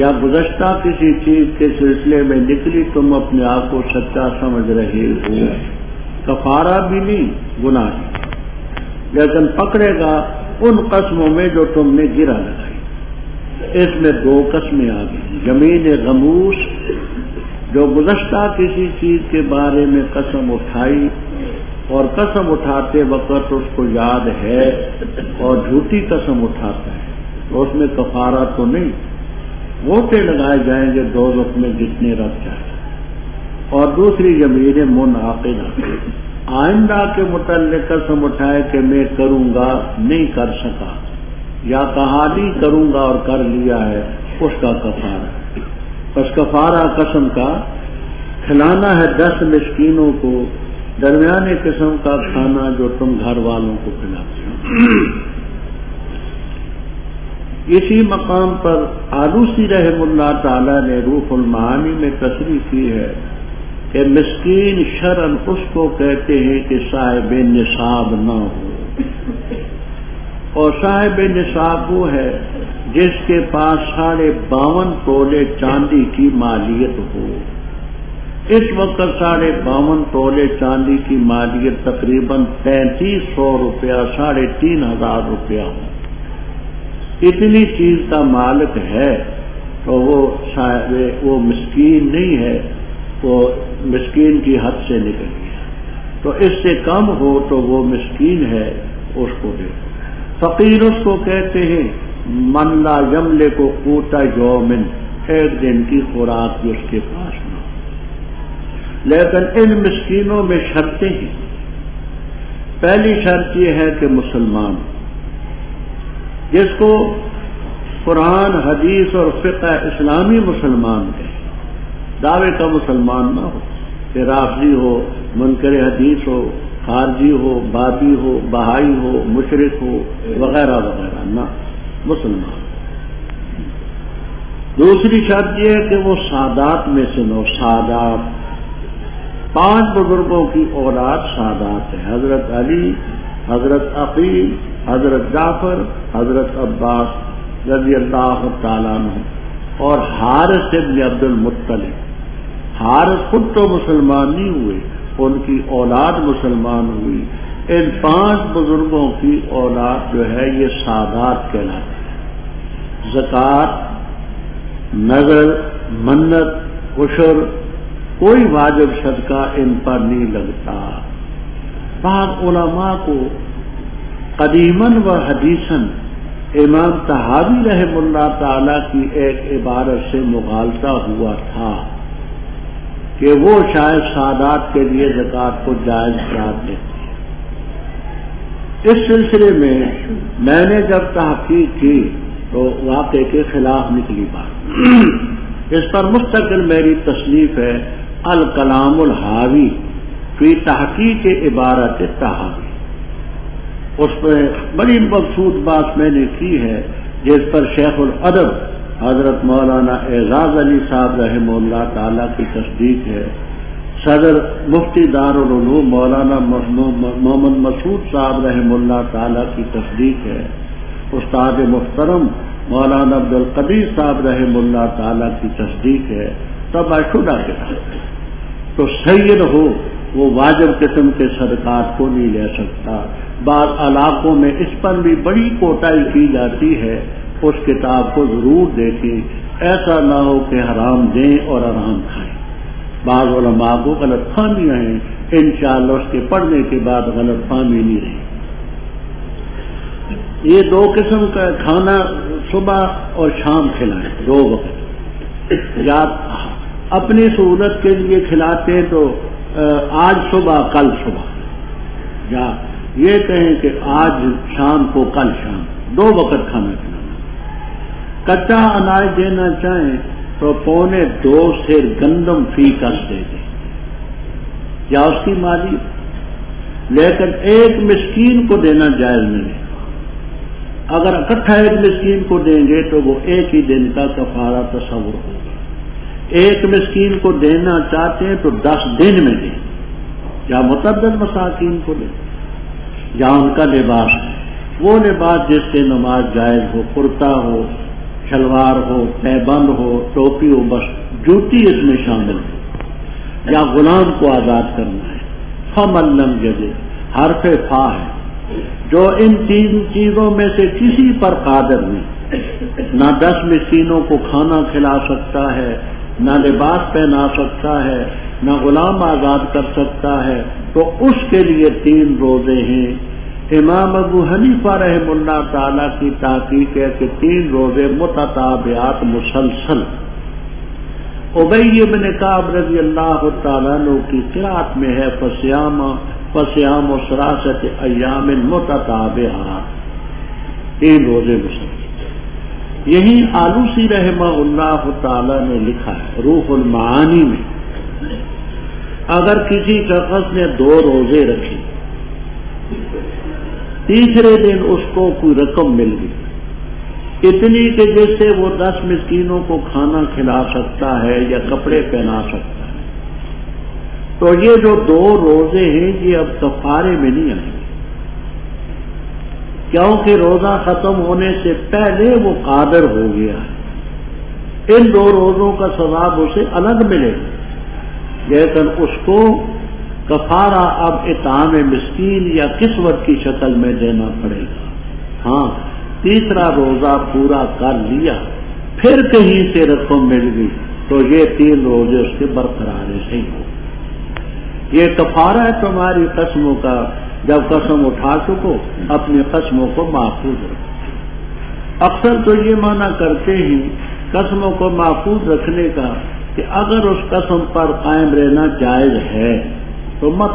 Speaker 1: या गुजश्ता किसी चीज़ के सिलसिले में निकली तुम अपने आप को सच्चा समझ रहे हो। कफारा भी नहीं गुनाह लेकिन पकड़ेगा उन कस्मों में जो तुमने गिरा लगाई। इसमें दो कस्में आ गई ज़मीन गमूस जो गुजश्ता किसी चीज़ के बारे में कसम उठाई और कसम उठाते वक्त उसको याद है और झूठी कसम उठाता है। तो उसमें कफारा तो नहीं वोटे लगाए जाएँगे दो में जितने रख जाए और दूसरी ज़मीन मुनाकिदा आइंदा के मुतल कसम उठाए कि मैं करूँगा, नहीं कर सका। या कहानी करूँगा और कर लिया है, उसका कफारा। बस कफारा कसम का, खिलाना है दस मिस्कीनों को दरमियाने किस्म का खाना जो तुम घर वालों को खिलाते हो। इसी मकाम पर आलूसी रहमुल्ला ताला ने रूफुल मानी में तस्री की है कि मिस्कीन शरण उसको कहते हैं कि साहिब निसाब न हो। और साहिब निसाब वो है जिसके पास साढ़े बावन तोले चांदी की मालियत हो। इस वक्त साढ़े बावन तोले चांदी की मालियत तकरीबन पैंतीस सौ रुपया, साढ़े तीन हज़ार रुपया हो। इतनी चीज़ का मालिक है तो वो शायद वो मिस्कीन नहीं है, वो मिस्कीन की हद से निकल गया। तो इससे कम हो तो वो मिस्कीन है, उसको दे फकीर उसको कहते हैं मल्ला जमले को कूटा योमिन, एक दिन की खुराक भी उसके पास लेकिन इन मिस्कीनों में शर्तें हैं। पहली शर्त यह है कि मुसलमान, जिसको कुरान, हदीस और फ़िका इस्लामी मुसलमान है, दावे का मुसलमान ना हो, कि राफजी हो, मुनकर हदीस हो, खारजी हो बाबी हो, बहाई हो, मुशरक हो, वगैरह वगैरह, ना, मुसलमान। दूसरी शर्त यह है कि वो सादात में से नो सादात पाँच बुज़ुर्गों की औलाद सादात है। हज़रत अली, हज़रत अकील हज़रत जाफ़र, हज़रत अब्बास रज़ी अल्लाह तला और हारस इब्न अब्दुल मुत्तलिब। हारस खुद तो मुसलमान नहीं हुए, उनकी औलाद मुसलमान हुई। इन पाँच बुज़ुर्गों की औलाद जो है, ये सादात कहलाती है। जक़ात, नज़र, मन्नत उशर कोई वाजिब सदका इन पर नहीं लगता। बाद उलमा को कदीमन व हदीसन इमाम तहावी रहमुल्ला ताला की एक इबारत से मुगालता हुआ था कि वो शायद सादात के लिए जक़ात को जायज़ करार देते इस सिलसिले में मैंने जब तहकीक की तो वाक़े के खिलाफ निकली बात। इस पर मुस्तकिल मेरी तसलीफ है अल कलामुल हावी, फ़ी तहकीक इबारत तहावी। उस पर बड़ी मकसूद बात मैंने की है, जिस पर शेखुल अदब, हज़रत मौलाना एजाज अली साहब रहमल्ला ताला की तस्दीक है। सदर मुफ्ती दारूम मौलाना मोहम्मद मसूद साहब रहमल्ला ताला की तस्दीक है। उस्ताद मुहतरम मौलाना अब्दुल कदीर साहब रहमल्ला ताला की तस्दीक है। तब आई अशुदा के तो सैयद हो, वो वाजब किस्म के सरकार को नहीं ले सकता। बाद इलाकों में इस पर भी बड़ी कोटाई की जाती है, उस किताब को ज़रूर देखें। ऐसा ना हो कि हराम दें और आराम खाएँ। बाद माँ को गलत फामियाँ हैं। इन उसके पढ़ने के बाद गलत फहमी नहीं रही। ये दो किस्म का खाना सुबह और शाम खिलाएँ, दो वक्त। या अपनी सहूलत के लिए खिलाते हैं तो आज सुबह, कल सुबह। या ये कहें कि आज शाम को, कल शाम। दो वक्त खाना खिलाएँ कच्चा अनाज देना चाहें तो पौने दो से गंदम फ़ी कस दे दें। या उसकी माली। लेकिन एक मिस्कीन को देना जायज़ नहीं। अगर इकट्ठा एक मिस्कीन को देंगे तो वो एक ही दिन का कफारा तस्वर होगा। एक मिस्कीन को देना चाहते हैं तो दस दिन में दें। या मुतद मसाकिन को दें। या उनका लिबास। वो लिबास जिससे नमाज़ जायज़ हो, कुर्ता हो, शलवार हो, पैबंद हो, टोपी हो, बस जूती इसमें शामिल हो। या गुलाम को आज़ाद करना है। हम अल्लम जजे हरफ फा है। जो इन तीन चीज़ों में से किसी पर कादर नहीं। ना दस मिस्कीनों को खाना खिला सकता है न लिबास पहना सकता है, न गुलाम आज़ाद कर सकता है तो उसके लिए तीन रोज़े हैं। इमाम अबू हनीफा रहमुल्ला ताला की ताकीक है कि तीन रोज़े मुतताबियात मुसलसल। उबई बिन काब रज़ी अल्लाह तु की किरात में है, फसियामा, फसियाम सरासत अयाम मुतताबियात। तीन रोज़े मुसलसल। यही आलूसी रहमा ताला ने लिखा है, रूहुल मानी में। अगर किसी शख्स ने दो रोज़े रखे, तीसरे दिन उसको कोई रकम मिल गई। इतनी कि जिससे वो दस मिस्कीनों को खाना खिला सकता है या कपड़े पहना सकता है। तो ये जो दो रोज़े हैं, ये अब कफारे में नहीं आएँगे। क्योंकि रोजा खत्म होने से पहले वो कादर हो गया है। इन दो रोजों का सवाब उसे अलग मिलेगा। लेकिन उसको कफारा अब इताम मिस्कीन या किस्वत की शक्ल में देना पड़ेगा। हाँ तीसरा रोजा पूरा कर लिया, फिर कहीं से रकम मिल गई तो ये तीन रोज़े उसके बरकरार ही हो। ये कफारा है तुम्हारी कस्मों का जब कसम उठा चुको, अपने कस्मों को महफूज रखो। अक्सर तो ये माना करते हैं, कस्मों को महफूज रखने का, कि अगर उस कसम पर कायम रहना जायज़ है तो मत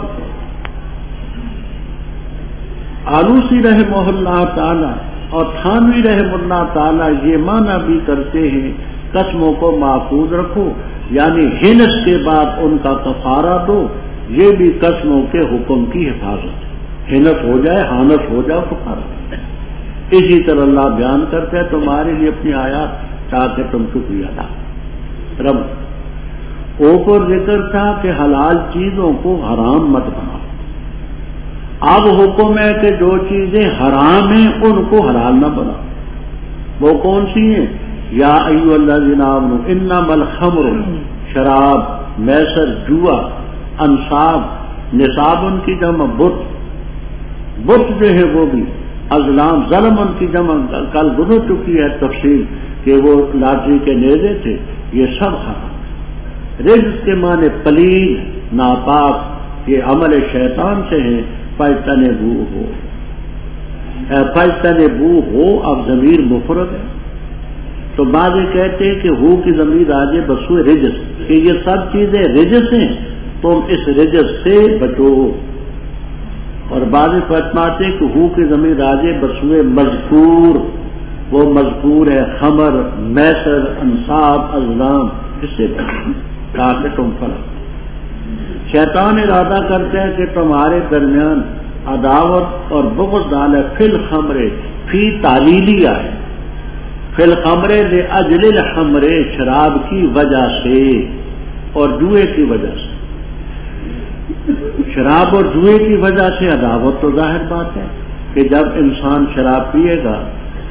Speaker 1: आलूसी रहे मोहल्ला ताला और थानवी रहे मुल्ला ताला ये माना भी करते हैं, कस्मों को महफूज रखो। यानी हिनस के बाद उनका कफारा दो, ये भी कस्मों के हुक्म की हिफाजत है। हिनस हो जाए हानस हो जाए कफारा इसी तरह अल्लाह बयान करते हैं, तुम्हारे लिए अपनी आयात ताकि तुम शुक्रिया अदा रब ऊपर ज़िक्र था कि हलाल चीज़ों को हराम मत बनाओ। अब हुक्म है कि जो चीज़ें हराम हैं, उनको हलाल न बनाओ। वो कौन सी हैं? या अयुल्लाजिनाब इन्ना मल खमर शराब, मैसर, जुआ, अनसाब निसाब उनकी जमा, बुत। बुत जो है वो भी। अजलाम जलम उनकी जमा कल गुजर चुकी है तफसील कि वो लाटरी के नेजे थे। ये सब हराम रिज के माने पलीद नापाक, ये अमल शैतान से है। फैतन बू हो। फैतन बू हो, अब जमीर मुफरत है। तो बाद ये कहते हैं कि हु की जमीर आजे बसुए रिजस ये सब चीज़ें रिजस हैं, तुम इस रिजस से बचो। और बाद में फरमाते कि हु के जमीर राजे बसुए मजकूर। वो मजकूर है खमर, मैसर अंसाब अजलाम। इससे ताकि तुम फल शैतान इरादा करते हैं कि तुम्हारे दरमियान अदावत और बहुत है। फिल खमरे, फ़ी तालीलिया है। फिल खमरे ने अजलिल खमरे, शराब की वजह से और जुए की वजह से। शराब और जुए की वजह से अदावत तो ज़ाहिर बात है कि जब इंसान शराब पिएगा,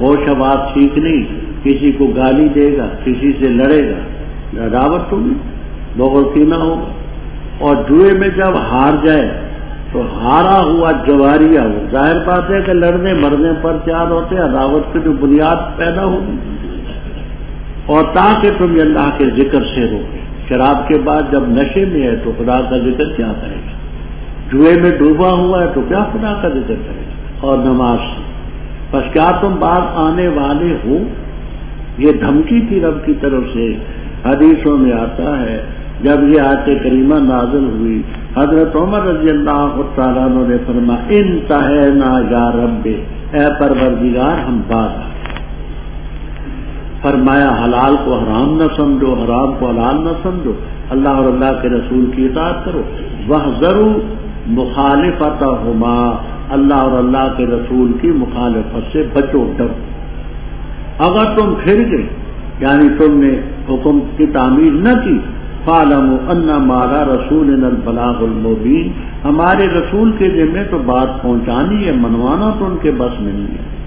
Speaker 1: होश आवाज़ ठीक नहीं, किसी को गाली देगा, किसी से लड़ेगा, अदावत तो नहीं बगौती ना हो और जुए में जब हार जाए तो हारा हुआ जवारिया हो ज़ाहिर बात है कि लड़ने मरने पर चार होते अदावत की जो बुनियाद पैदा होगी। और ताकि तुम अल्लाह के ज़िक्र से रोके। शराब के बाद जब नशे में है तो खुदा का ज़िक्र क्या करेगा? जुए में डूबा हुआ है तो क्या खुदा का ज़िक्र करेगा? और नमाज़ बस क्या तुम बात आने वाले हो? ये धमकी थी रब की तरफ़ से। हदीसों में आता है, जब ये आते करीमा नाजल हुई, हज़रत उमर रज़ी अल्लाह ने फरमा इन तहे ना या रब्बे, ए परवरदिगार, हम बात फरमाया, हलाल को हराम न समझो, हराम को हलाल न समझो। अल्लाह और अल्लाह के रसूल की इतात करो। वह ज़रूर मुखालिफत हुमा अल्लाह और अल्लाह के रसूल की मुखालिफत से बचो डरो। अगर तुम फिर गए, यानी तुमने हुक्म की तामीर न की, फालम अन्ना मारा रसूल बलागुलमोबीन हमारे रसूल के जिम्मे तो बात पहुंचानी है, मनवाना तो उनके बस में नहीं है।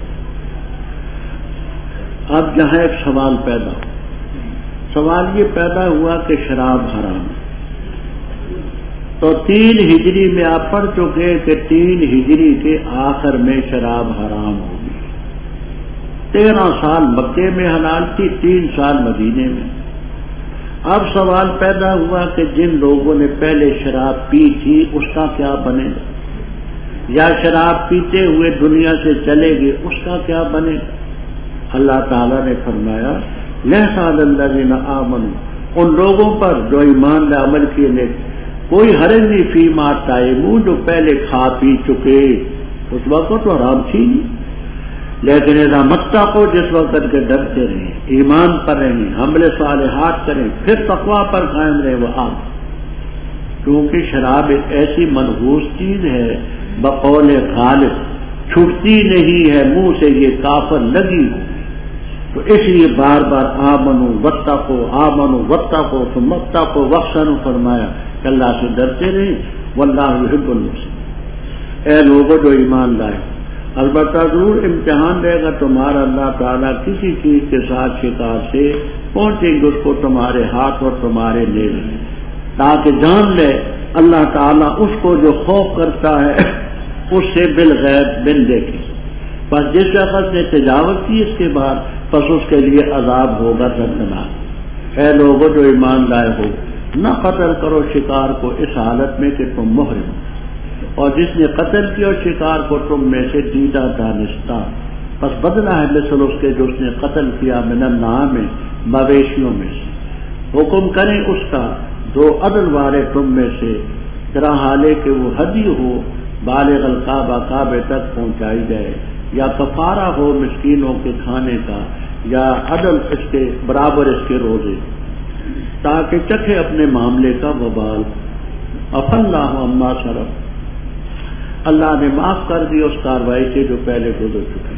Speaker 1: अब यहाँ एक सवाल पैदा सवाल ये पैदा हुआ कि शराब हराम तो तीन हिजरी में आप पढ़ चुके कि तीन हिजरी के आखिर में शराब हराम होगी। तेरह साल मक्के में हलाल थी, तीन साल मदीने में। अब सवाल पैदा हुआ कि जिन लोगों ने पहले शराब पी थी, उसका क्या बनेगा? या शराब पीते हुए दुनिया से चले गए उसका क्या बनेगा? अल्लाह ताला ने फरमाया लहसादीन आमन, उन लोगों पर जो ईमान अमल किए ने कोई हरज नहीं फ़ी मारता है मुँह जो पहले खा पी चुके। उस वक्त तो आराम थी। नहीं लेकिन मत्ता को जिस वक्त के डरते रहें, ईमान पर रहें, हमले साले हाथ करें, फिर तकवा पर कायम रहे वो आप क्योंकि शराब एक ऐसी मनहूस चीज़ है, बकौल खालिद, छुटती नहीं है, मुँह से ये काफर लगी हो। तो इसलिए बार बार आमनु वत्ता को आमनु वत्ता को तो मत्ता को वक्सन फरमाया, अल्लाह से डरते रहे, वल्लाह हिब्बुल ए लोगों, जो ईमान लाए अलबत् ज़रूर इम्तिहान रहेगा तुम्हारा अल्लाह ताला किसी चीज़ के साथ शिकार से पहुँचेंगे, उसको तुम्हारे हाथ और तुम्हारे नेल ताकि जान ले, अल्लाह ताला उसको जो खौफ करता है, उससे बिल गैर बिन देखे। बस जिस शख्स ने तजावत की इसके बाद बस उसके लिए अजाब होगा दर्दनाक। है लोगों जो ईमान लाए हो, न कतल करो शिकार को इस हालत में कि तुम मुहरिम और जिसने कत्ल किया शिकार को, तुम में से दीदा दानिस्ता बस बदला है मिसल उसके जो उसने कत्ल किया मिनन नाम में, मवेशियों में से। हुक्म करें उसका जो अदल वाले तुम में से तरह हाले के वो हदी हो, बाले काबा काबे तक पहुंचाई जाए। या कफारा हो मिस्कीनों के खाने का, या अदल इसके बराबर इसके रोज़े, ताकि चखे अपने मामले का बबाल। अफल्लाह अम्मा शरफ। अल्लाह ने माफ़ कर दी उस कार्रवाई से जो पहले गुजर चुके।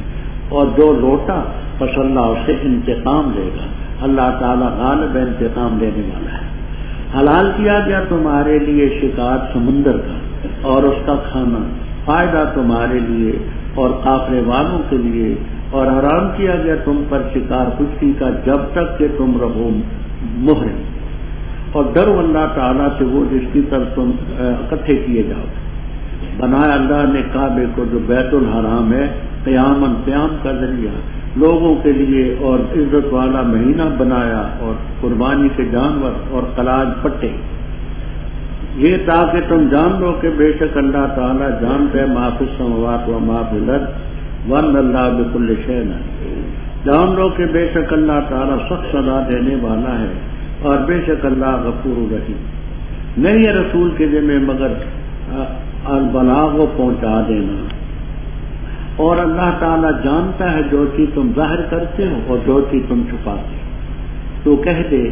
Speaker 1: और जो लौटा बस अल्लाह उससे इंतकाम लेगा अल्लाह ताला गालब इंतकाम लेने वाला है। हलाल किया गया तुम्हारे लिए शिकार समुंदर का, और उसका खाना, फ़ायदा तुम्हारे लिए और काफले वालों के लिए, और हराम किया गया तुम पर शिकार खुशी का जब तक के तुम रहो मुहर। और डर अल्लाह ताला से वो जिसकी तरफ़ तुम इकट्ठे किए जाओ। बनाया अल्लाह ने काबे को, जो बैतुल हराम है, क्यामन, क्याम का ज़रिया, लोगों के लिए और इज़्ज़त वाला महीना बनाया और कुर्बानी के जानवर और कलाज पट्टे। ये ताकि तुम जान लो कि बेशक अल्लाह ताला जानते है माफिस समवात व माफिलत वन अल्लाह बिकुल शैन जान लो कि बेशक अल्लाह ताला सख्त सदा देने वाला है और बेशक अल्लाह गफूर रही नहीं है रसूल के जिम्मे मगर अलबला को पहुँचा देना। और अल्लाह ताला जानता है जो चीज़ तुम ज़ाहिर करते हो और जो चीज़ तुम छुपाते हो। तो कह दे,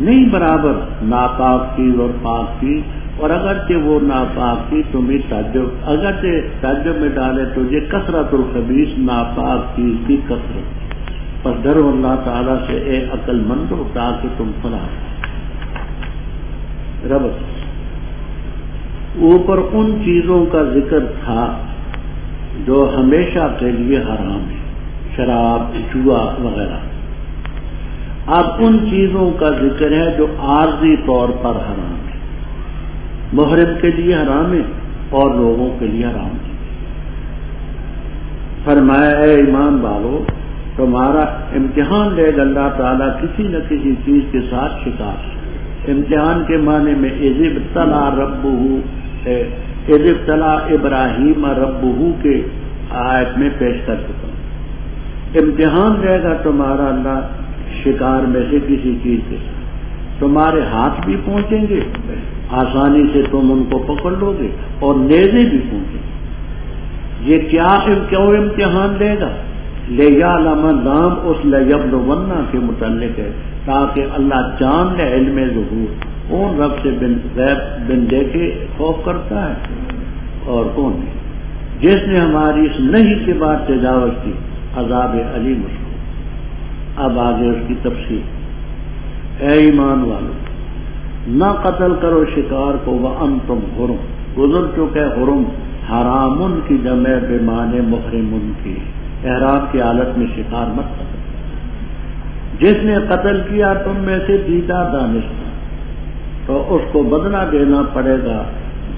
Speaker 1: नहीं बराबर, नापाक चीज़ और पाक चीज़ और अगर से वो नापाक तुम्हें ताजब अगर से ताजब में डाले तो ये कसरतुल खबीस नापाक चीज़ की कसरत। पर डर अल्लाह ताला से, ए अकलमंद हो ताकि तुम फला रब, ऊपर उन चीज़ों का ज़िक्र था जो हमेशा के लिए हराम है, शराब, जुआ वगैरह। अब उन चीज़ों का ज़िक्र है जो आर्जी तौर पर हराम है। मुहरम के लिए हराम है और लोगों के लिए हराम है। फरमाया ईमान वालो, तुम्हारा इम्तिहान लेगा अल्लाह ताला किसी न किसी चीज़ के साथ शिकार इम्तिहान के माने में इजिब तला रब्बू तला इब्राहिम रबू के आयत में पेश कर चुका हूँ। इम्तिहान रहेगा तुम्हारा अल्लाह शिकार में से किसी चीज़ के साथ। तुम्हारे हाथ भी पहुँचेंगे आसानी से तुम उनको पकड़ लोगे और नेजे भी पहुँचेंगे ये क्या क्यों इम्तिहान देगा? ले नाम उस लयब वन्ना के मुतल है, ताकि अल्लाह जान ले इल्म जहूर। कौन रब से बिन गैब, बिन देखे खौफ करता है और कौन नहीं? जिसने हमारी इस नहीं के बाद तजावज की, अजाब अली मुश्किल अब आगे उसकी तफसील। ए ईमान वालों न कत्ल करो शिकार को वह अन तुम हुरम गुजर चुके हुरम, हरामुन की जमे बेमाने मुहरमुन की। एहराम की हालत में शिकार मत करो। जिसने कत्ल किया, तुम में से दीदा दानिश्ता तो उसको बदला देना पड़ेगा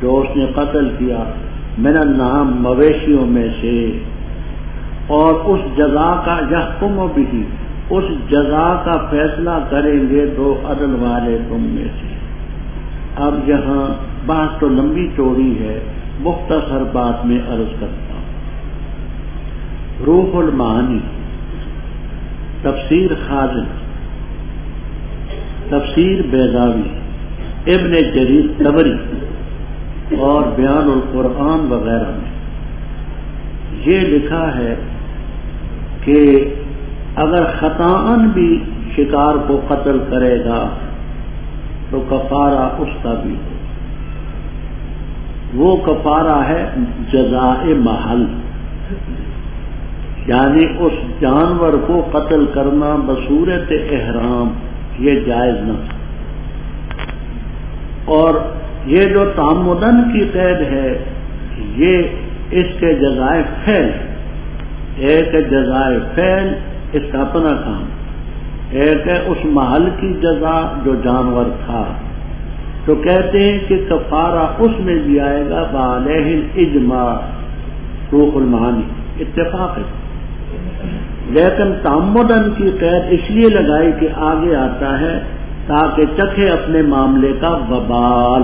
Speaker 1: जो उसने कत्ल किया मेरा नाम मवेशियों में से। और उस जजा का यह यहकुम भी उस जजा का फैसला करेंगे तो अदल वाले तुम में से। अब यहाँ बात तो लंबी चौड़ी है मुख्तसर बात में अर्ज़ करता हूँ। रूहुल मानी, तफसीर खाजन, तफसीर बेदावी, इब्न जरीर तबरी और बयान कुरान वगैरह में। ये लिखा है कि अगर खतान भी शिकार को कत्ल करेगा तो कफारा उसका भी हो। वो कफारा है जजाए महल। यानी उस जानवर को कत्ल करना बसूरत एहराम, ये जायज़ न और ये जो तामुदन की कैद है, ये इसके जजाय फैल। एक जजाय फैल, इसका अपना काम। एक है उस महल की जगह जो जानवर था। तो कहते हैं कि कफारा उसमें भी आएगा, बालहिल इजमा, रूहुल महानी। इत्तेफाक है। लेकिन तामुदन की कैद इसलिए लगाई कि आगे आता है ताकि चखे अपने मामले का बबाल।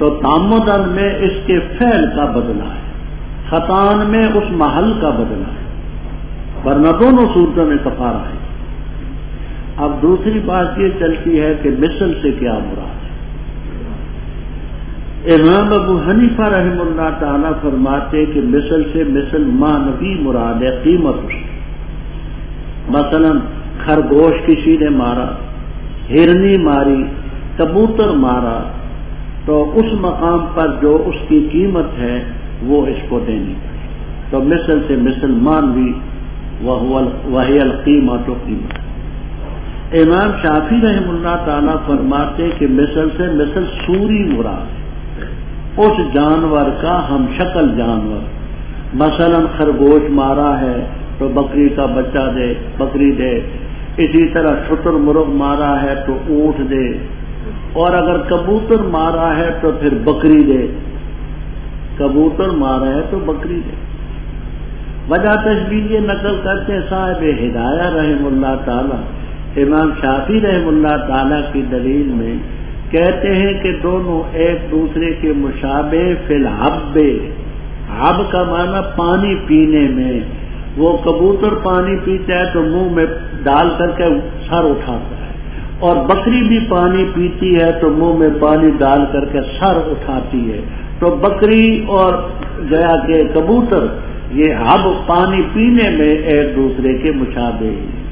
Speaker 1: तो तामुदन में इसके फैल का बदला है। खतान में उस महल का बदला है। वरना दोनों सूरतों में कफारा है। अब दूसरी बात ये चलती है कि मिसल से क्या मुराद है? इमाम अबू हनीफा रहमुल्ला ताला फरमाते कि मिसल से मिसल मानवी मुराद है, कीमत मसलन, खरगोश किसी ने मारा, हिरनी मारी, कबूतर मारा तो उस मकाम पर जो उसकी कीमत है, वो इसको देनी पड़े। तो मिसल से मिसल मानवी वही कीमत कीमत। इमाम शाफी रहमुल्ला ताला फरमाते कि मिसल से मिसल सूरी मुराद उस जानवर का हम शक्ल जानवर। मसलन खरगोश मारा है तो बकरी का बच्चा दे, बकरी दे। इसी तरह शुतर मुर्ग मारा है तो ऊँट दे। और अगर कबूतर मारा है तो फिर बकरी दे। कबूतर मारा है तो बकरी दे। वजह तस्वीर ये नकल करते साहब हिदाया रहमुल्ला ताला। इमाम शाफी रहमुल्ला ताला की दलील में कहते हैं कि दोनों एक दूसरे के मुशाबे फिल हब्बे। हब का माना पानी पीने में। वो कबूतर पानी पीता है तो मुँह में डाल करके सर उठाता है। और बकरी भी पानी पीती है तो मुँह में पानी डाल करके सर उठाती है। तो बकरी और गया के कबूतर, ये हब पानी पीने में एक दूसरे के मुशाबे हैं।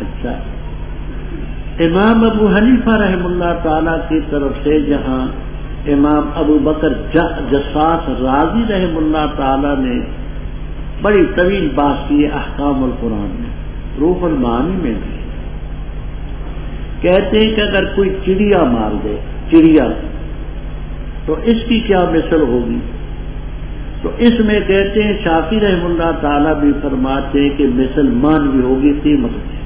Speaker 1: अच्छा। इमाम अबू हनीफा रहमुल्ला ताला की तरफ़ से जहाँ इमाम अबू बकर जसास राज़ी रहमुल्ला ताला ने बड़ी तवील बात की अहकाम कुरान में रूह मानी में भी। कहते हैं कि अगर कोई चिड़िया मार दे, चिड़िया तो इसकी क्या मिसल होगी? तो इसमें कहते हैं, शाफी रहमुल्ला ताला भी फरमाते हैं कि मिसल मान भी होगी, कीमत से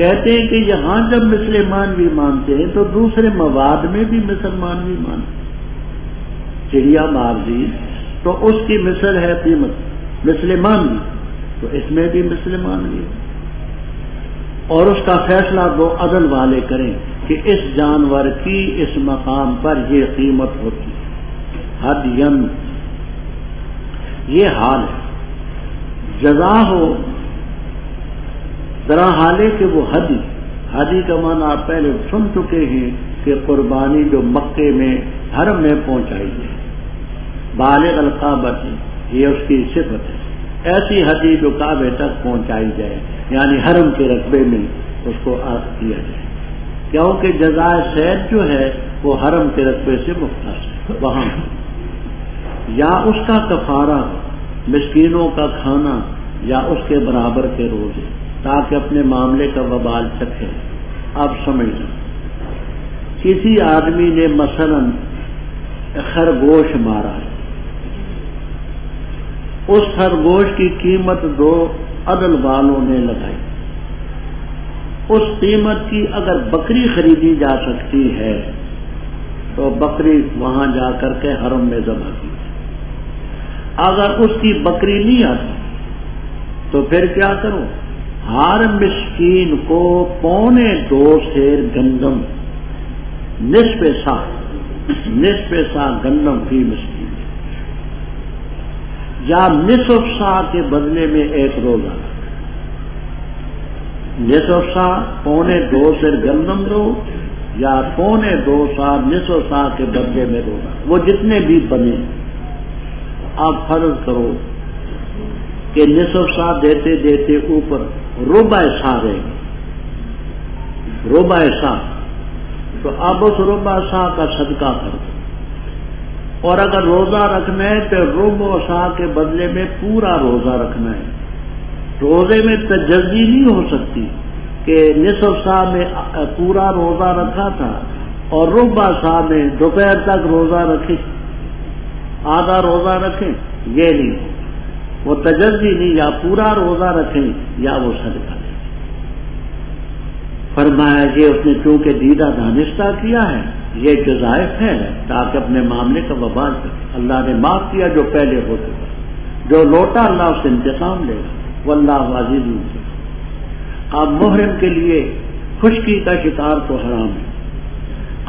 Speaker 1: कहते हैं कि यहाँ जब मुसलमान भी मानते हैं तो दूसरे मवाद में भी मुसलमान भी मानते चिड़िया मार दी तो उसकी मिसल है कीमत मुसलमान भी तो इसमें भी मुसलमान भी। और उसका फैसला दो अदल वाले करें कि इस जानवर की इस मकाम पर ये कीमत होती है। हद यम। ये हाल है। जजा हो तरह हाले कि वो हदी हदी का मान आप पहले सुन चुके हैं कि कुर्बानी जो मक्के में, हरम में पहुंचाई है। बाल अलकाबत, ये उसकी सिफत है। ऐसी हदी जो काबे तक पहुंचाई जाए, यानी हरम के रकबे में उसको अर्थ किया जाए। क्योंकि जजाय सैद जो है, वो हरम के रकबे से मुख्तार है, वहाँ। या उसका कफारा मिस्कीनों का खाना, या उसके बराबर के रोज़े। ताकि अपने मामले का वबाल चखे अब समझ लें। किसी आदमी ने मसलन खरगोश मारा है। उस खरगोश की कीमत दो अदल वालों ने लगाई। उस कीमत की अगर बकरी खरीदी जा सकती है तो बकरी वहाँ जाकर के हरम में जमा की। अगर उसकी बकरी नहीं आती तो फिर क्या करो? हर मिस्कीन को पौने दो शेर गंदम। निस्फ सा गंदम की मिस्कीन या निसुफसा के बदले में एक रोजा। निसुफसा पौने दो शेर गंदम दो या पौने दो सा निसो सा के बदले में रोजा। वो जितने भी बने, आप फ़र्ज़ करो कि निसुफसा देते देते ऊपर रुबा सा रहेगा रुबा सा तो अब उस रुबा सा का सदका कर दो और अगर रोजा रखना है तो रुब सा के बदले में पूरा रोजा रखना है। रोज़े में तजल्दी नहीं हो सकती कि निसफ शाह में पूरा रोजा रखा था और रुबा शाह में दोपहर तक रोजा रखे। आधा रोजा रखें, ये नहीं। वो तजस्वी नहीं, या पूरा रोजा रखें, या वो सदका दें। फरमाया, ये उसने चूँकि दीदा दानिश्ता किया है, ये जजायफ है, ताकि अपने मामले का वबाल करे। अल्लाह ने माफ़ किया जो पहले हो चुका जो लौटा, अल्लाह उससे इंतकाम लेगा वो अल्लाह वाजिद अब मुहरम के लिए खुशकी का शिकार तो हराम है।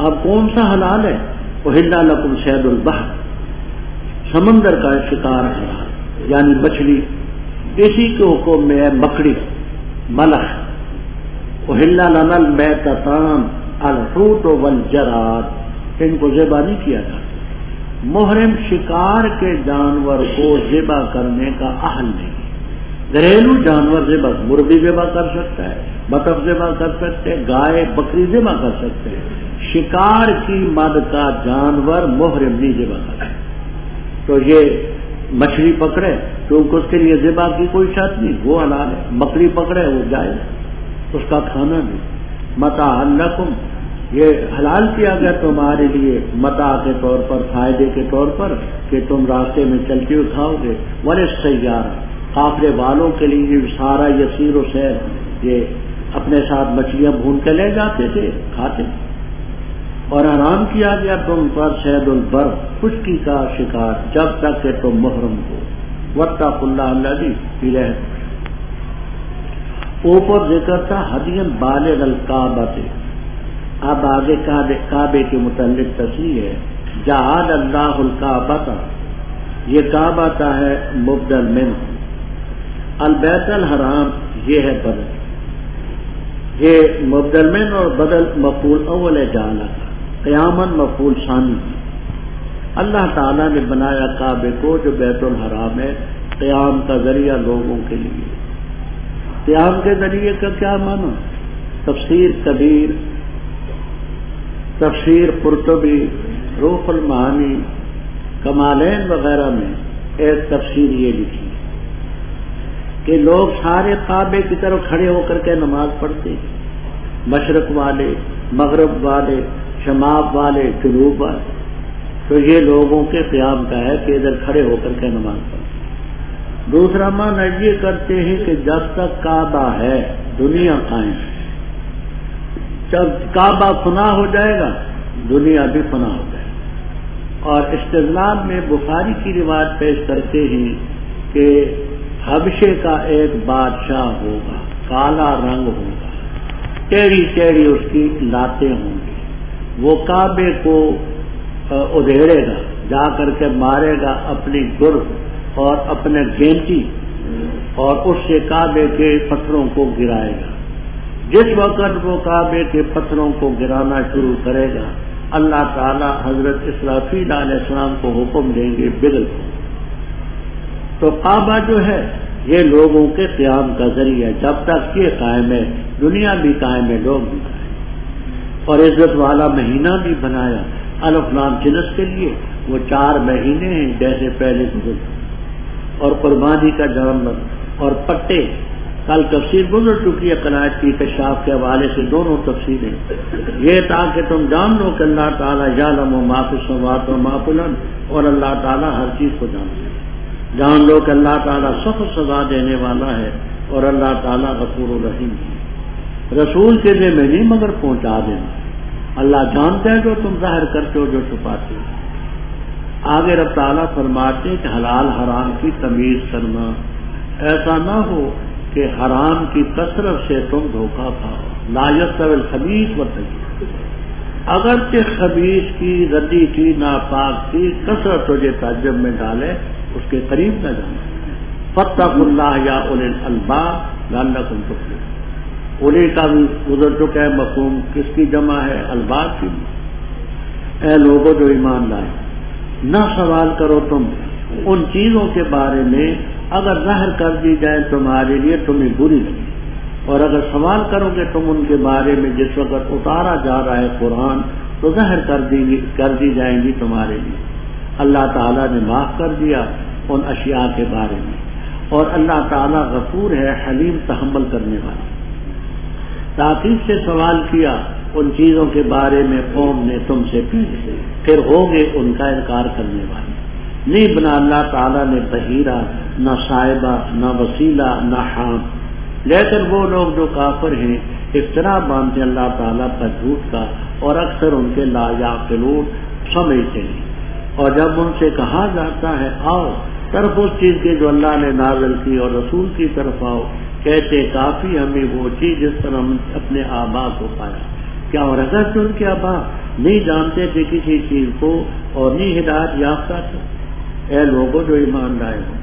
Speaker 1: अब कौन सा हलाल है? वो हिंदा लकुम सैदुल बहर। समंदर का शिकार हलाल। यानी मछली, इसी के हुक्म में है मकड़ी, मलख। हिल्ला नल मै तताम अलहूत वल जरात। इनको जेबा नहीं किया जाता। मुहरम शिकार के जानवर को जेबा करने का अहल नहीं। घरेलू जानवर जेबा, मुर्गी जेबा कर सकता है बतख जेबा कर सकते हैं, गाय, बकरी जेबा कर सकते हैं। शिकार की मद का जानवर मोहरम नहीं जेबा कर तो ये मछली पकड़े तो उसके लिए जेबा की कोई शर्त नहीं, वो हलाल है। बकरी पकड़े, वो जाए। उसका खाना नहीं मता अल्लकुम ये हलाल किया गया तुम्हारे लिए मता के तौर पर, फ़ायदे के तौर पर कि तुम रास्ते में चलते हुए खाओगे। वाले सैारा काफले वालों के लिए सारा यसीर सैर। ये अपने साथ मछलियाँ भून के ले जाते थे, खाते और आराम किया गया तुम पर शहदुल बर खुशकी का शिकार, जब तक के तुम मुहरम को वत्ताकुल्ला जी ऊपर ज़िक्र था हदियन बाले काबते अब आगे काबे के मुतलिक तस्वीर है। जहाद अल्लाह काबता ये काबा है मुबदल मिन। अलबैतल हराम, ये है बदल ये मुबदलमिन और बदल मफूल अव्वल जाला क्यामन मफूल शानी अल्लाह ताला ने बनाया काबे को, जो बैतुल हराम है, क्याम का ज़रिया लोगों के लिए। क्याम के ज़रिए का क्या माना? तफसीर कबीर, तफसीर पुरतबी रूफुल महानी कमालैन वगैरह में एक तफसीर ये लिखी कि लोग सारे काबे की तरफ़ खड़े होकर के नमाज़ पढ़ते मशरक वाले, मगरब वाले शमाब वाले जुनूब वाले तो ये लोगों के क्याम का है कि इधर खड़े होकर के नमाज़ पढ़ते दूसरा मान ये करते हैं कि जब तक काबा है, दुनिया कायम जब काबा फना हो जाएगा, दुनिया भी फना हो जाएगा। और इस्तेलाम में बुखारी की रिवाज पेश करते हैं कि हबशे का एक बादशाह होगा, काला रंग होगा टेढ़ी टेढ़ी उसकी लाते होंगी। वो काबे को उधेड़ेगा जा करके मारेगा अपनी गुर और अपने गेंटी और उससे काबे के पत्थरों को गिराएगा। जिस वक्त वो काबे के पत्थरों को गिराना शुरू करेगा, अल्लाह ताला हज़रत इसराफील आसमाम को हुक्म देंगे बिगल को तो काबा जो है, ये लोगों के क्याम का ज़रिया जब तक ये कायम है, दुनिया भी कायम है, लोग भी कायम और इज़्ज़त वाला महीना भी बनाया। अलफलाम जिनस के लिए, वो चार महीने हैं जैसे पहले गुजर। और कुर्बानी का जानवर और पट्टे, कल तफसीर गुजर चुकी है कनायत की कशाफ के हवाले से दोनों तफसीरें ये ताकि तुम जान लो कि अल्लाह ताला यालम माफुसवात और माफुलन और अल्लाह ताला हर चीज़ को जानते हैं जान लो कि अल्लाह ताला सख्त सजा देने वाला है और अल्लाह ताला गफूर रहीम है। रसूल के लिए नहीं मगर पहुँचा देना। अल्लाह जानते हैं जो तुम ज़ाहिर करते हो, जो छुपाते हो। आगे रब ताला फरमाते कि हलाल हराम की तमीज करना ऐसा ना हो कि हराम की कसरत से तुम धोखा खाओ। लाजत सवल खबीस बताइए अगर के खबीस की रद्दी की नापाक की कसरत तुझे ताजब में डाले, उसके करीब न जाना। फतकुल्लाह या उल अलबा लाकुम तुफलिहून। उली का भी गुजर चुका है मफहूम किसकी जमा है? अलबाब की ए लोगों जो ईमान लाए, न सवाल करो तुम उन चीज़ों के बारे में। अगर जहर कर दी जाए, तुम्हारे लिए तुम्हें बुरी लगे। और अगर सवाल करोगे तुम उनके बारे में, जिस वक्त उतारा जा रहा है कुरान तो जहर कर दी कर दी जाएँगी तुम्हारे लिए। अल्लाह ताला ने माफ़ कर दिया उन अशिया के बारे में। और अल्लाह ताला गफूर है, हलीम तहमल करने वाला। ताकीद से सवाल किया, उन चीज़ों के बारे में कौम ने तुमसे पहले फिर हो गए उनका इनकार करने वाले। नहीं बना अल्लाह ताला ने बहीरा, न साहिबा, न वसीला, न हाम। लेकिन वो लोग जो काफर हैं इफ्तरा बांधते अल्लाह ताला पर झूठ का, और अक्सर उनके लायाकलून समझते नहीं और जब उनसे कहा जाता है, आओ, तरफ़ उस चीज़ के जो अल्लाह ने नाजल की और रसूल की तरफ़ आओ कहते काफ़ी हमें वो चीज़ जिस पर हम अपने आबा को पाया। क्या और अगर तो उनके आबा? नहीं जानते थे किसी चीज़ को और नहीं हिदायत याफ्ता थे। ऐ लोगों जो ईमान लाए हो।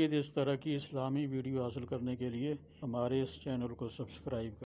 Speaker 2: मज़ीद इस तरह की इस्लामी वीडियो हासिल करने के लिए हमारे इस चैनल को सब्सक्राइब करें।